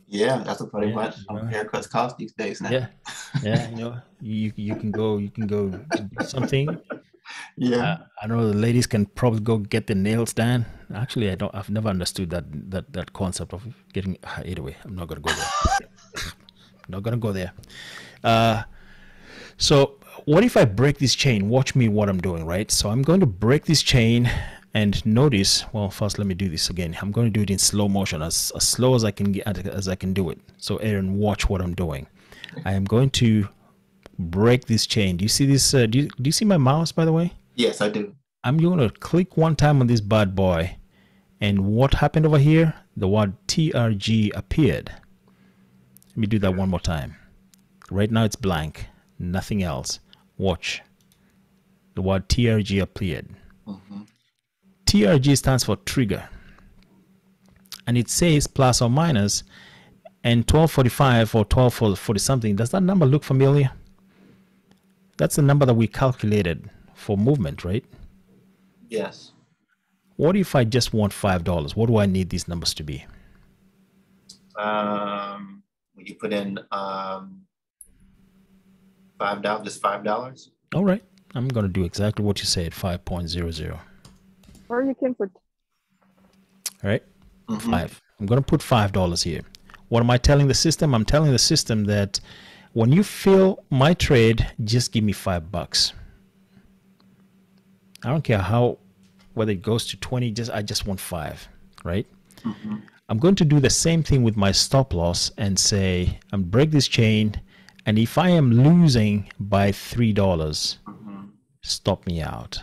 G: Yeah, that's what pretty
A: Yeah,
G: much
A: you know.
G: haircuts cost these days now.
A: Yeah. Yeah. You know, you, you can go, you can go do something.
G: Yeah.
A: Uh, I know the ladies can probably go get their nails done. Actually, I don't. I've never understood that that that concept of getting. uh, Anyway, I'm not gonna go there. [LAUGHS] not gonna go there. Uh, so what if I break this chain? Watch me what I'm doing, right? So I'm going to break this chain and notice. Well, first let me do this again. I'm going to do it in slow motion, as as slow as I can get as I can do it. So Aaron, watch what I'm doing. I am going to break this chain. Do you see this? Uh, do you do you see my mouse? By the way.
G: Yes, I do.
A: I'm going to click one time on this bad boy. And what happened over here? The word TRG appeared. Let me do that one more time. Right now it's blank, nothing else. Watch. The word TRG appeared.
G: hmm
A: TRG stands for trigger. And it says plus or minus and 1245 or 1240 something. Does that number look familiar? That's the number that we calculated for movement, right?
G: Yes.
A: What if I just want five dollars? What do I need these numbers to be?
G: Um, when you put in um five dollars, just five dollars.
A: All right, I'm gonna do exactly what you said, five point zero zero.
F: Or you can put
A: All right,
G: Mhm.
A: five. I'm gonna put five dollars here. What am I telling the system? I'm telling the system that when you fill my trade, just give me five bucks. I don't care how whether it goes to 20, just I just want five, right? I'm going to do the same thing with my stop loss and say I'm break this chain and if I am losing by three dollars, stop me out,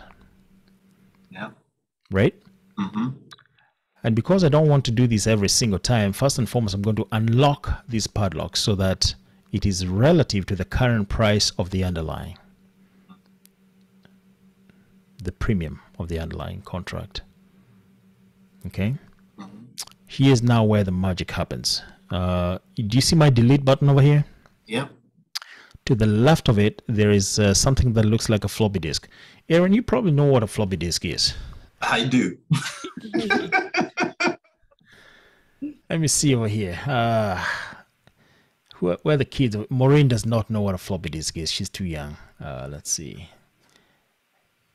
G: Yeah.
A: right?
G: Mm-hmm.
A: And because I don't want to do this every single time, first and foremost, I'm going to unlock these padlocks so that it is relative to the current price of the underlying, the premium of the underlying contract. Okay. Here's now where the magic happens. Uh, do you see my delete button over here?
G: Yep.
A: To the left of it, there is uh, something that looks like a floppy disk. Aaron, you probably know what a floppy disk is.
G: I do. [LAUGHS] [LAUGHS]
A: Let me see over here. Uh, who, where are the kids? Maureen does not know what a floppy disk is. She's too young. Uh, let's see.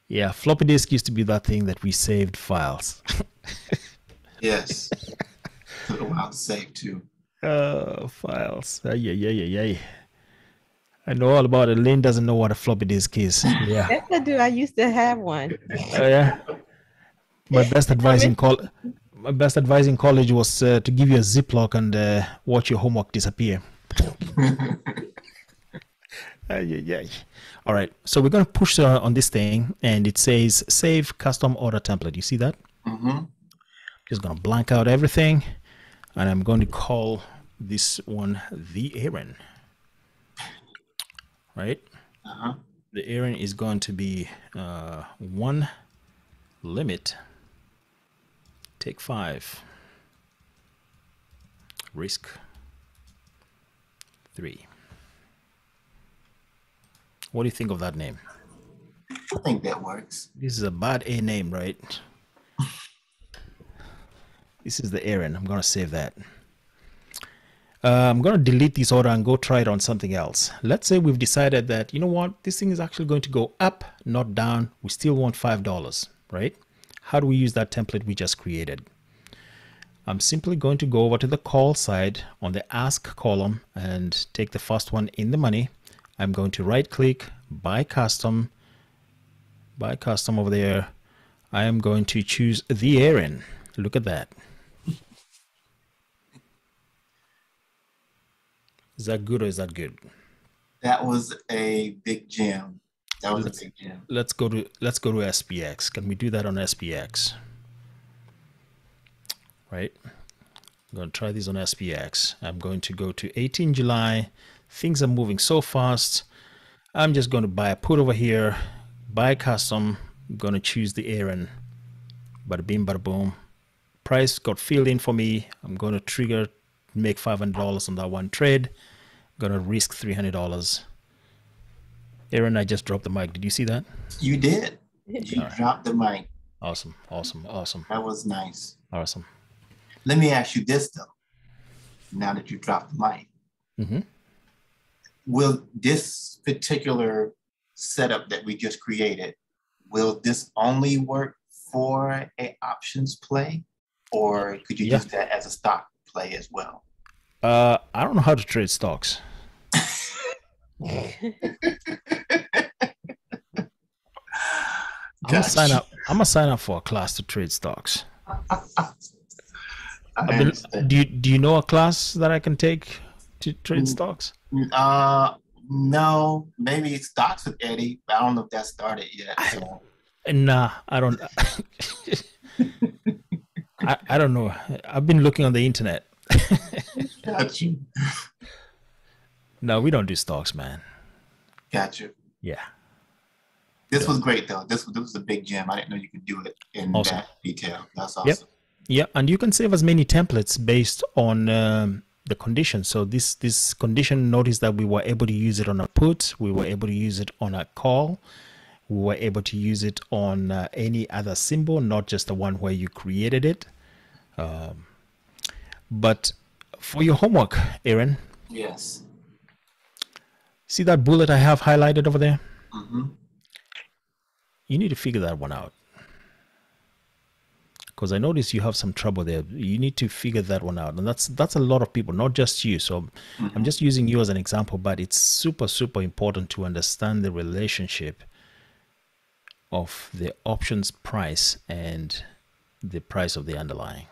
A: Yeah, floppy disk used to be that thing that we saved files. [LAUGHS]
G: Yes. Took a while to save too.
A: uh, files. Uh, yeah, yeah, yeah, yeah. I know all about it. Lynn doesn't know what a floppy disk is. Yeah.
E: Yes, I do. I used to have one.
A: Oh, yeah. My best advice in col- my best advice in college was uh, to give you a ziploc and uh, watch your homework disappear. Ay, ay, ay. All right, so we're gonna push uh, on this thing, and it says save custom order template. You see that?
G: Mm-hmm.
A: Just gonna blank out everything, and I'm going to call this one the Aaron. Right?
G: Uh-huh.
A: the Aaron is going to be uh, one limit. Take five. Risk three. What do you think of that name?
G: I think that works.
A: This is a bad A name, right? this is the Aaron. I'm gonna save that. Uh, I'm gonna delete this order and go try it on something else. Let's say we've decided that you know what, this thing is actually going to go up, not down. We still want five dollars, right? How do we use that template we just created? I'm simply going to go over to the call side on the ask column and take the first one in the money. I'm going to right click, buy custom, buy custom over there. I am going to choose the Aaron. Look at that. Is that good or is that good?
G: That was a big gem. That was a big gem.
A: Let's go to let's go to SPX. Can we do that on SPX? Right. I'm going to try this on SPX. I'm going to go to 18 July. Things are moving so fast. I'm just going to buy a put over here, buy custom. I'm going to choose the Aaron. Bada bing, bada boom. Price got filled in for me. I'm going to trigger, make $500 on that one trade. I'm going to risk $300. Aaron, I just dropped the mic. Did you see that?
G: You did. You dropped the mic.
A: Awesome, awesome, awesome,
G: That was nice.
A: awesome.
G: Let me ask you this though. Now that you dropped the mic,
A: Mhm.
G: will this particular setup that we just created, will this only work for a options play, or could you
A: Yeah.
G: use that as a stock play as well?
A: Uh, I don't know how to trade stocks. [LAUGHS] I'm gonna sign up. I'm gonna sign up for a class to trade stocks. [LAUGHS]
G: I
A: been- do you Do you know a class that I can take to trade
G: Mm.
A: stocks?
G: Uh, no, maybe it starts with Eddie, but I don't know if that started yet. So.
A: Nah, I don't. [LAUGHS] I, I don't know. I've been looking on the internet. [LAUGHS]
G: Got you. [LAUGHS]
A: No, we don't do stocks, man.
G: Got you.
A: Yeah.
G: This was great though. This was this was a big gem. I didn't know you could do it in
A: Awesome.
G: that detail. That's awesome.
A: Yep. Yeah, and you can save as many templates based on um, the condition. So this this condition, notice that we were able to use it on a put, we were able to use it on a call, we were able to use it on uh, any other symbol, not just the one where you created it. Um, but for your homework, Aaron,
G: Yes.
A: see that bullet I have highlighted over there?
G: hmm
A: You need to figure that one out. Because I notice you have some trouble there. You need to figure that one out, and that's that's a lot of people, not just you. So I'm just using you as an example, but it's super super important to understand the relationship of the options price and the price of the underlying.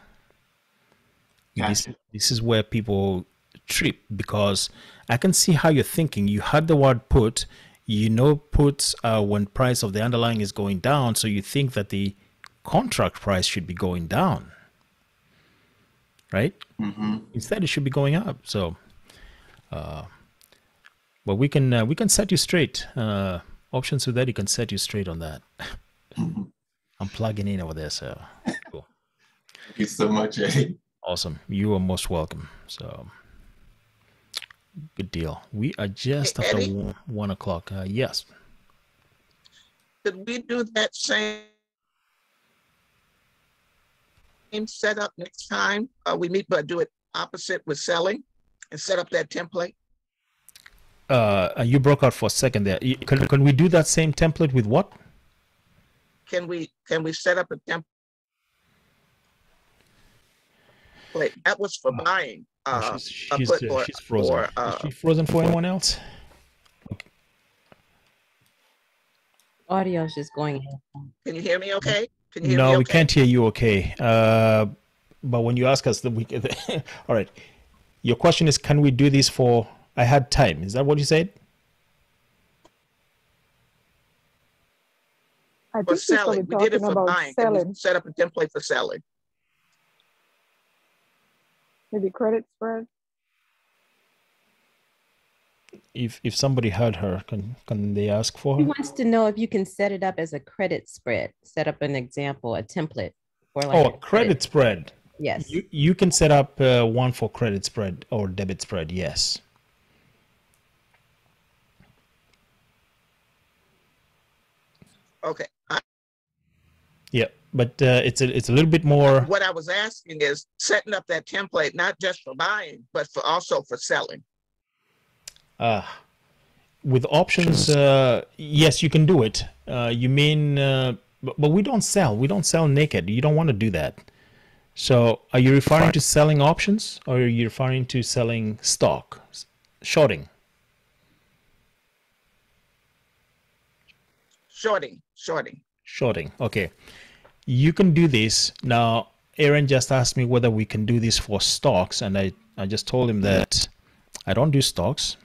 A: This,
G: Gotcha.
A: this is where people trip because I can see how you're thinking. You had the word put, you know, put uh, when price of the underlying is going down, so you think that the contract price should be going down, right?
G: Mm-hmm.
A: Instead, it should be going up. So, uh, but we can uh, we can set you straight. Uh, options with that, you can set you straight on that. [LAUGHS] I'm plugging in over there, so cool.
G: Thank you so much, Eddie.
A: Awesome. You are most welcome. So, good deal. We are just
B: Hey,
A: after
B: Eddie?
A: one, one o'clock. Uh, yes.
B: Could we do that same same setup next time? Uh, we meet, but do it opposite with selling and set up that template?
A: Uh, you broke out for a second there. Can, can we do that same template with what?
B: Can we, can we set up a template? That was for buying.
A: Oh,
B: Uh,
A: she's
B: uh,
A: she's,
B: put
A: uh,
B: for-
A: she's frozen.
B: for,
A: Is
B: uh,
A: she frozen for anyone else?
E: Audio is just going.
B: Can you hear me okay? Can you hear me
A: No, we can't hear you. Okay. Uh, but when you ask us, the we [LAUGHS] all right. Your question is, can we do this for? I had time. Is that what you said?
F: I
B: For
F: think we
B: selling, we did it for
F: about
B: buying. Can we
F: selling,
B: set up a template for selling?
F: maybe credit spread.
A: If if somebody heard her, can can they ask for her?
E: He wants to know if you can set it up as a credit spread, set up an example, a template for like.
A: Oh,
E: a
A: a credit spread.
E: Yes.
A: You you can set up uh, one for credit spread or debit spread. Yes.
B: Okay. I-
A: Yeah, but uh, it's a it's a little bit more.
B: What I was asking is setting up that template, not just for buying, but for also for selling.
A: Uh, with options, uh, yes, you can do it. Uh, you mean, uh, but, but we don't sell. We don't sell naked. You don't want to do that. So, are you referring to selling options, or are you referring to selling stock, shorting?
B: Shorting, shorting.
A: Shorting. Okay. You can do this. Now, Aaron just asked me whether we can do this for stocks, and I, I just told him that I don't do stocks,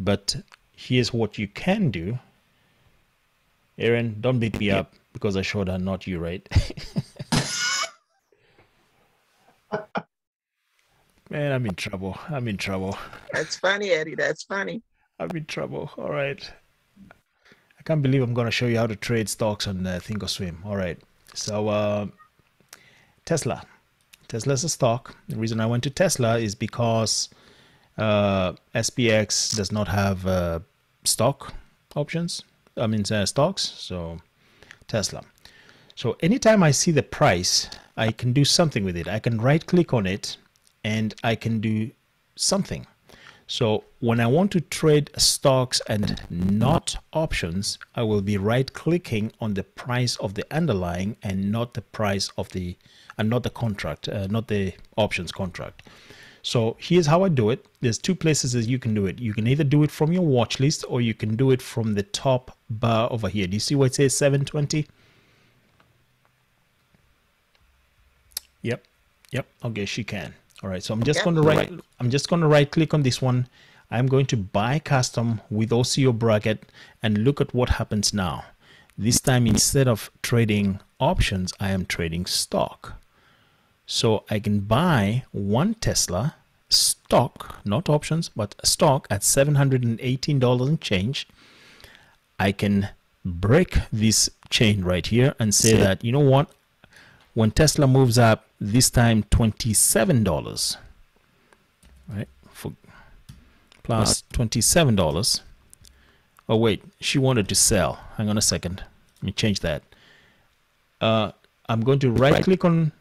A: but here's what you can do. Aaron, don't beat me up because I showed her, not you, right? [LAUGHS] Man, I'm in trouble. I'm in trouble.
B: That's funny, Eddie. That's funny.
A: I'm in trouble. All right. I can't believe I'm going to show you how to trade stocks on uh, Thinkorswim. All right. So, uh, Tesla. Tesla's a stock. The reason I went to Tesla is because uh, SPX does not have uh, stock options. I mean, uh, stocks. So, Tesla. So, anytime I see the price, I can do something with it. I can right click on it and I can do something. So when I want to trade stocks and not options, I will be right clicking on the price of the underlying and not the price of the and not the contract, uh, not the options contract. So here's how I do it. There's two places that you can do it. You can either do it from your watch list or you can do it from the top bar over here. Do you see where it says 720? Yep. Yep. Okay, she can. All right. So I'm just
B: Yep.
A: going to right I'm just going to right click on this one. I'm going to buy custom with OCO bracket and look at what happens now. This time instead of trading options, I am trading stock. So I can buy one Tesla stock, not options, but stock at $718 and change. I can break this chain right here and say that, you know what? When Tesla moves up, this time $27, right? For plus $27. Oh, wait, she wanted to sell. Hang on a second. Let me change that. Uh, I'm going to right click on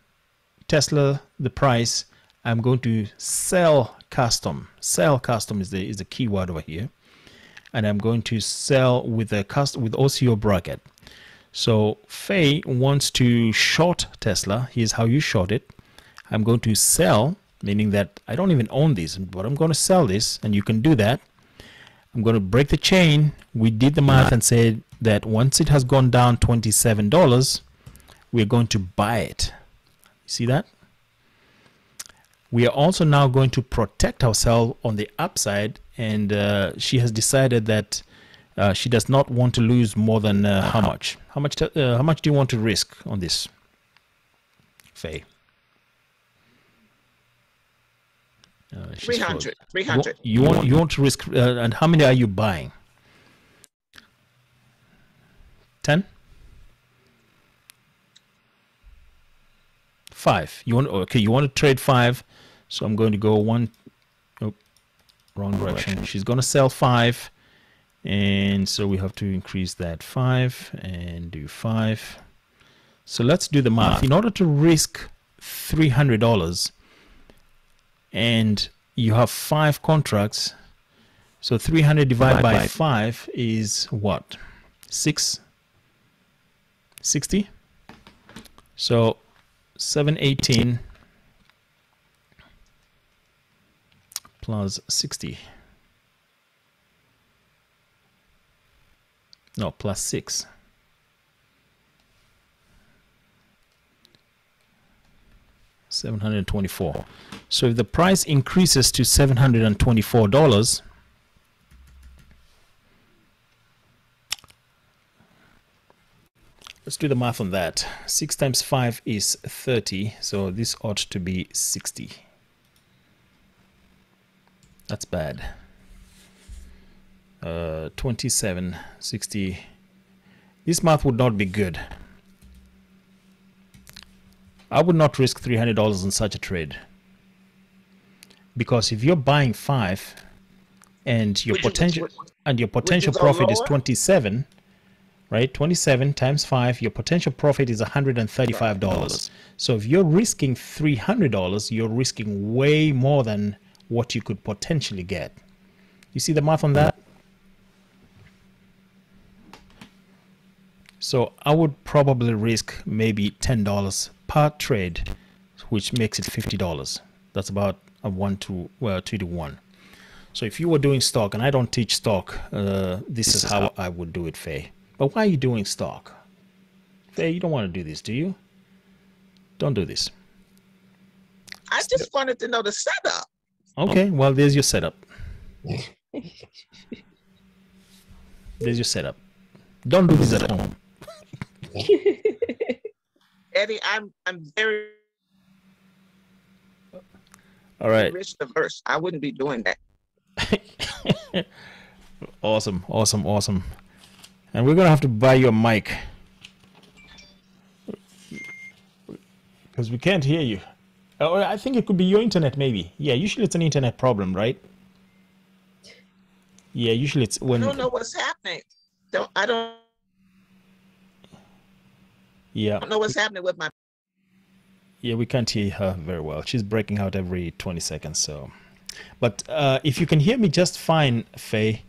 A: Tesla, the price. I'm going to sell custom. Sell custom is the is the keyword over here, and I'm going to sell with a custom with OCO bracket. So Faye wants to short Tesla. Here's how you short it. I'm going to sell, meaning that I don't even own this, but I'm going to sell this, and you can do that. I'm going to break the chain. We did the math and said that once it has gone down $27, we're going to buy it. See that? We are also now going to protect ourselves on the upside, and uh, she has decided that uh, she does not want to lose more than uh, how much? How much? uh, how much do you want to risk on this, Faye? Uh, she's
B: Three
A: frozen.
B: hundred, three
A: You. You want you want to risk, uh, and how many are you buying? Ten. Five. You want okay? You want to trade five, so I'm going to go one. Oh, wrong direction. She's going to sell five, and so we have to increase that five and do five. So let's do the math. In order to risk three hundred dollars, and you have five contracts, so 300 divided by 5 is what? 6? 60? So 718 plus 60. No, plus 6. Seven hundred twenty-four. So if the price increases to seven hundred and twenty-four dollars, let's do the math on that. Six times five is thirty, so this ought to be sixty. That's bad. Uh, 27, 60. This math would not be good. I would not risk $300 in such a trade. Because if you're buying five and your potential and your potential profit is 27, right? 27 times 5, your potential profit is $135. So if you're risking $300, you're risking way more than what you could potentially get. You see the math on that? So I would probably risk maybe $10 per trade, which makes it $50. That's about a 1 to, well, 2 to 1. So if you were doing stock, and I don't teach stock, uh, this, is how I would do it, Faye. But why are you doing stock? Faye, you don't want to do this, do you? Don't do this.
B: I just wanted to know the setup.
A: Okay, well, there's your setup. [LAUGHS] There's your setup. Don't do this at home. [LAUGHS]
B: Eddie, I'm, I'm very
A: All right.
B: risk averse. I wouldn't be doing that. [LAUGHS]
A: Awesome, awesome, awesome. And we're gonna have to buy you a mic because we can't hear you. Oh, I think it could be your internet, maybe. Yeah, usually it's an internet problem, right? Yeah, usually it's when.
B: I don't know what's happening. Don't, I don't
A: Yeah, I don't
B: know what's happening with my,
A: yeah, we can't hear her very well. She's breaking out every 20 seconds. So, but uh, if you can hear me just fine, Faye,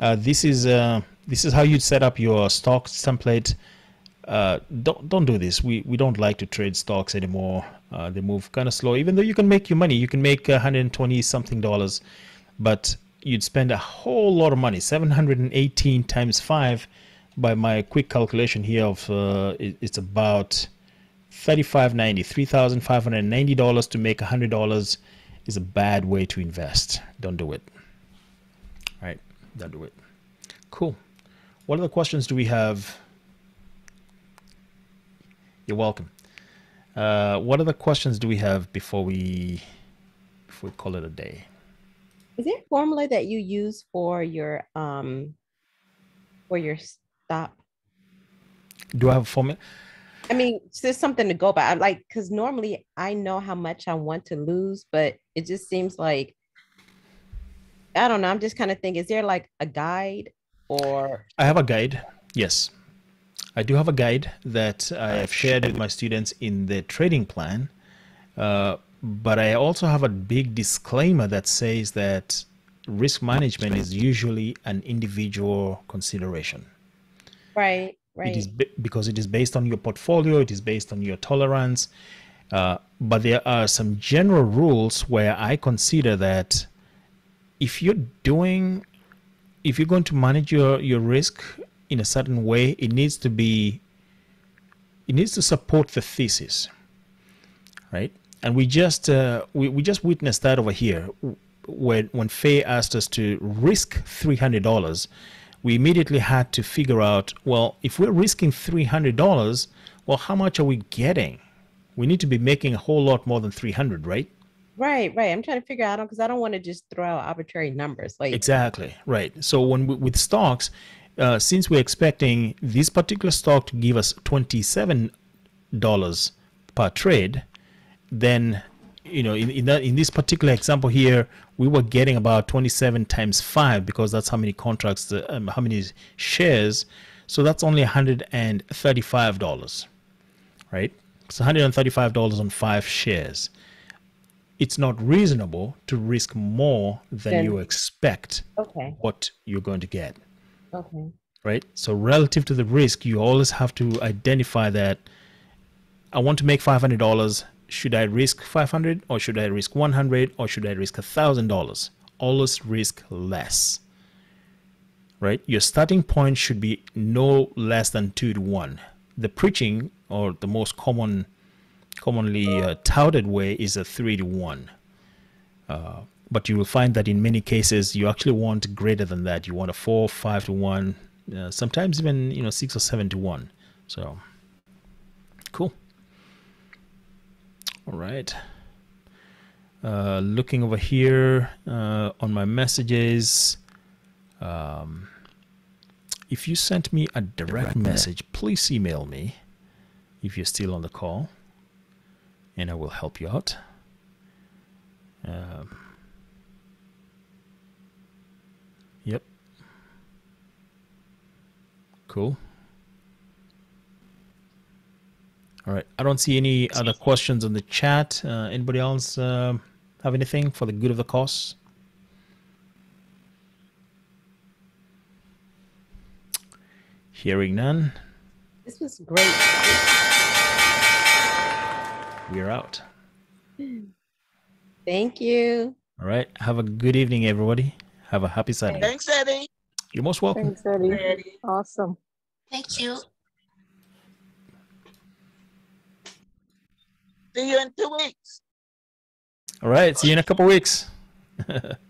A: uh, this is uh, this is how you'd set up your stocks template. Uh, don't don't do this. We we don't like to trade stocks anymore. Uh, they move kind of slow. Even though you can make your money, you can make 120 something dollars, but you'd spend a whole lot of money. 718 times five, by my quick calculation here of uh, it, it's about 3590 $3,590 to make $100 is a bad way to invest. Don't do it. All right, don't do it. Cool. What other questions do we have? You're welcome. Uh, what other questions do we have before we before we call it a day?
E: Is there a formula that you use for your um for your stop?
A: Do I have a formula?
E: I mean, it's just something to go by. I like because normally I know how much I want to lose, but it just seems like I don't know. I'm just kind of thinking, is there like a guide or
A: I have a guide. Yes. I do have a guide that I have shared with my students in the trading plan. Uh, but I also have a big disclaimer that says that risk management is usually an individual consideration.
E: right? right.
A: It is ba- because it is based on your portfolio, it is based on your tolerance. Uh, but there are some general rules where I consider that if you're doing, if you're going to manage your, your risk in a certain way, it needs to be, it needs to support the thesis, right? And we just uh, we, we just witnessed that over here when when Faye asked us to risk three hundred dollars we immediately had to figure out well, if we're risking $300, well, how much are we getting? We need to be making a whole lot more than 300, right?
E: Right, right. I'm trying to figure out because I don't want to just throw out arbitrary numbers. Like
A: Exactly, right. So when we, with stocks, uh, since we're expecting this particular stock to give us $27 per trade, then you know in, in that in this particular example here we were getting about 27 times 5 because that's how many contracts the, um, how many shares so that's only $135 right it's $135 on 5 shares it's not reasonable to risk more than
E: Then-
A: you expect
E: okay,
A: what you're going to get
E: okay,
A: right? So relative to the risk, you always have to identify that I want to make five hundred dollars. Should I risk five hundred, or should I risk one hundred, or should I risk a thousand dollars? Always risk less, right? Your starting point should be no less than two to one. The preaching, or the most common, commonly uh, touted way, is a three to one. But you will find that in many cases you actually want greater than that. You want a four five to one uh, sometimes even you know six or seven to one. So cool. All right. Uh, looking over here uh, on my messages um, if you sent me a direct message please email me if you're still on the call and i will help you out um, Yep. Cool. All right. I don't see any other questions in the chat. Uh, anybody else uh, have anything for the good of the cause? Hearing none,
E: this was great.
A: We're out.
E: Thank you.
A: All right. Have a good evening, everybody. Have a happy Saturday.
B: Thanks, Eddie.
A: You're most welcome.
F: Thanks, Eddie. Awesome.
D: Thank you.
B: See you in two weeks.
A: All right. See you in a couple weeks. [LAUGHS]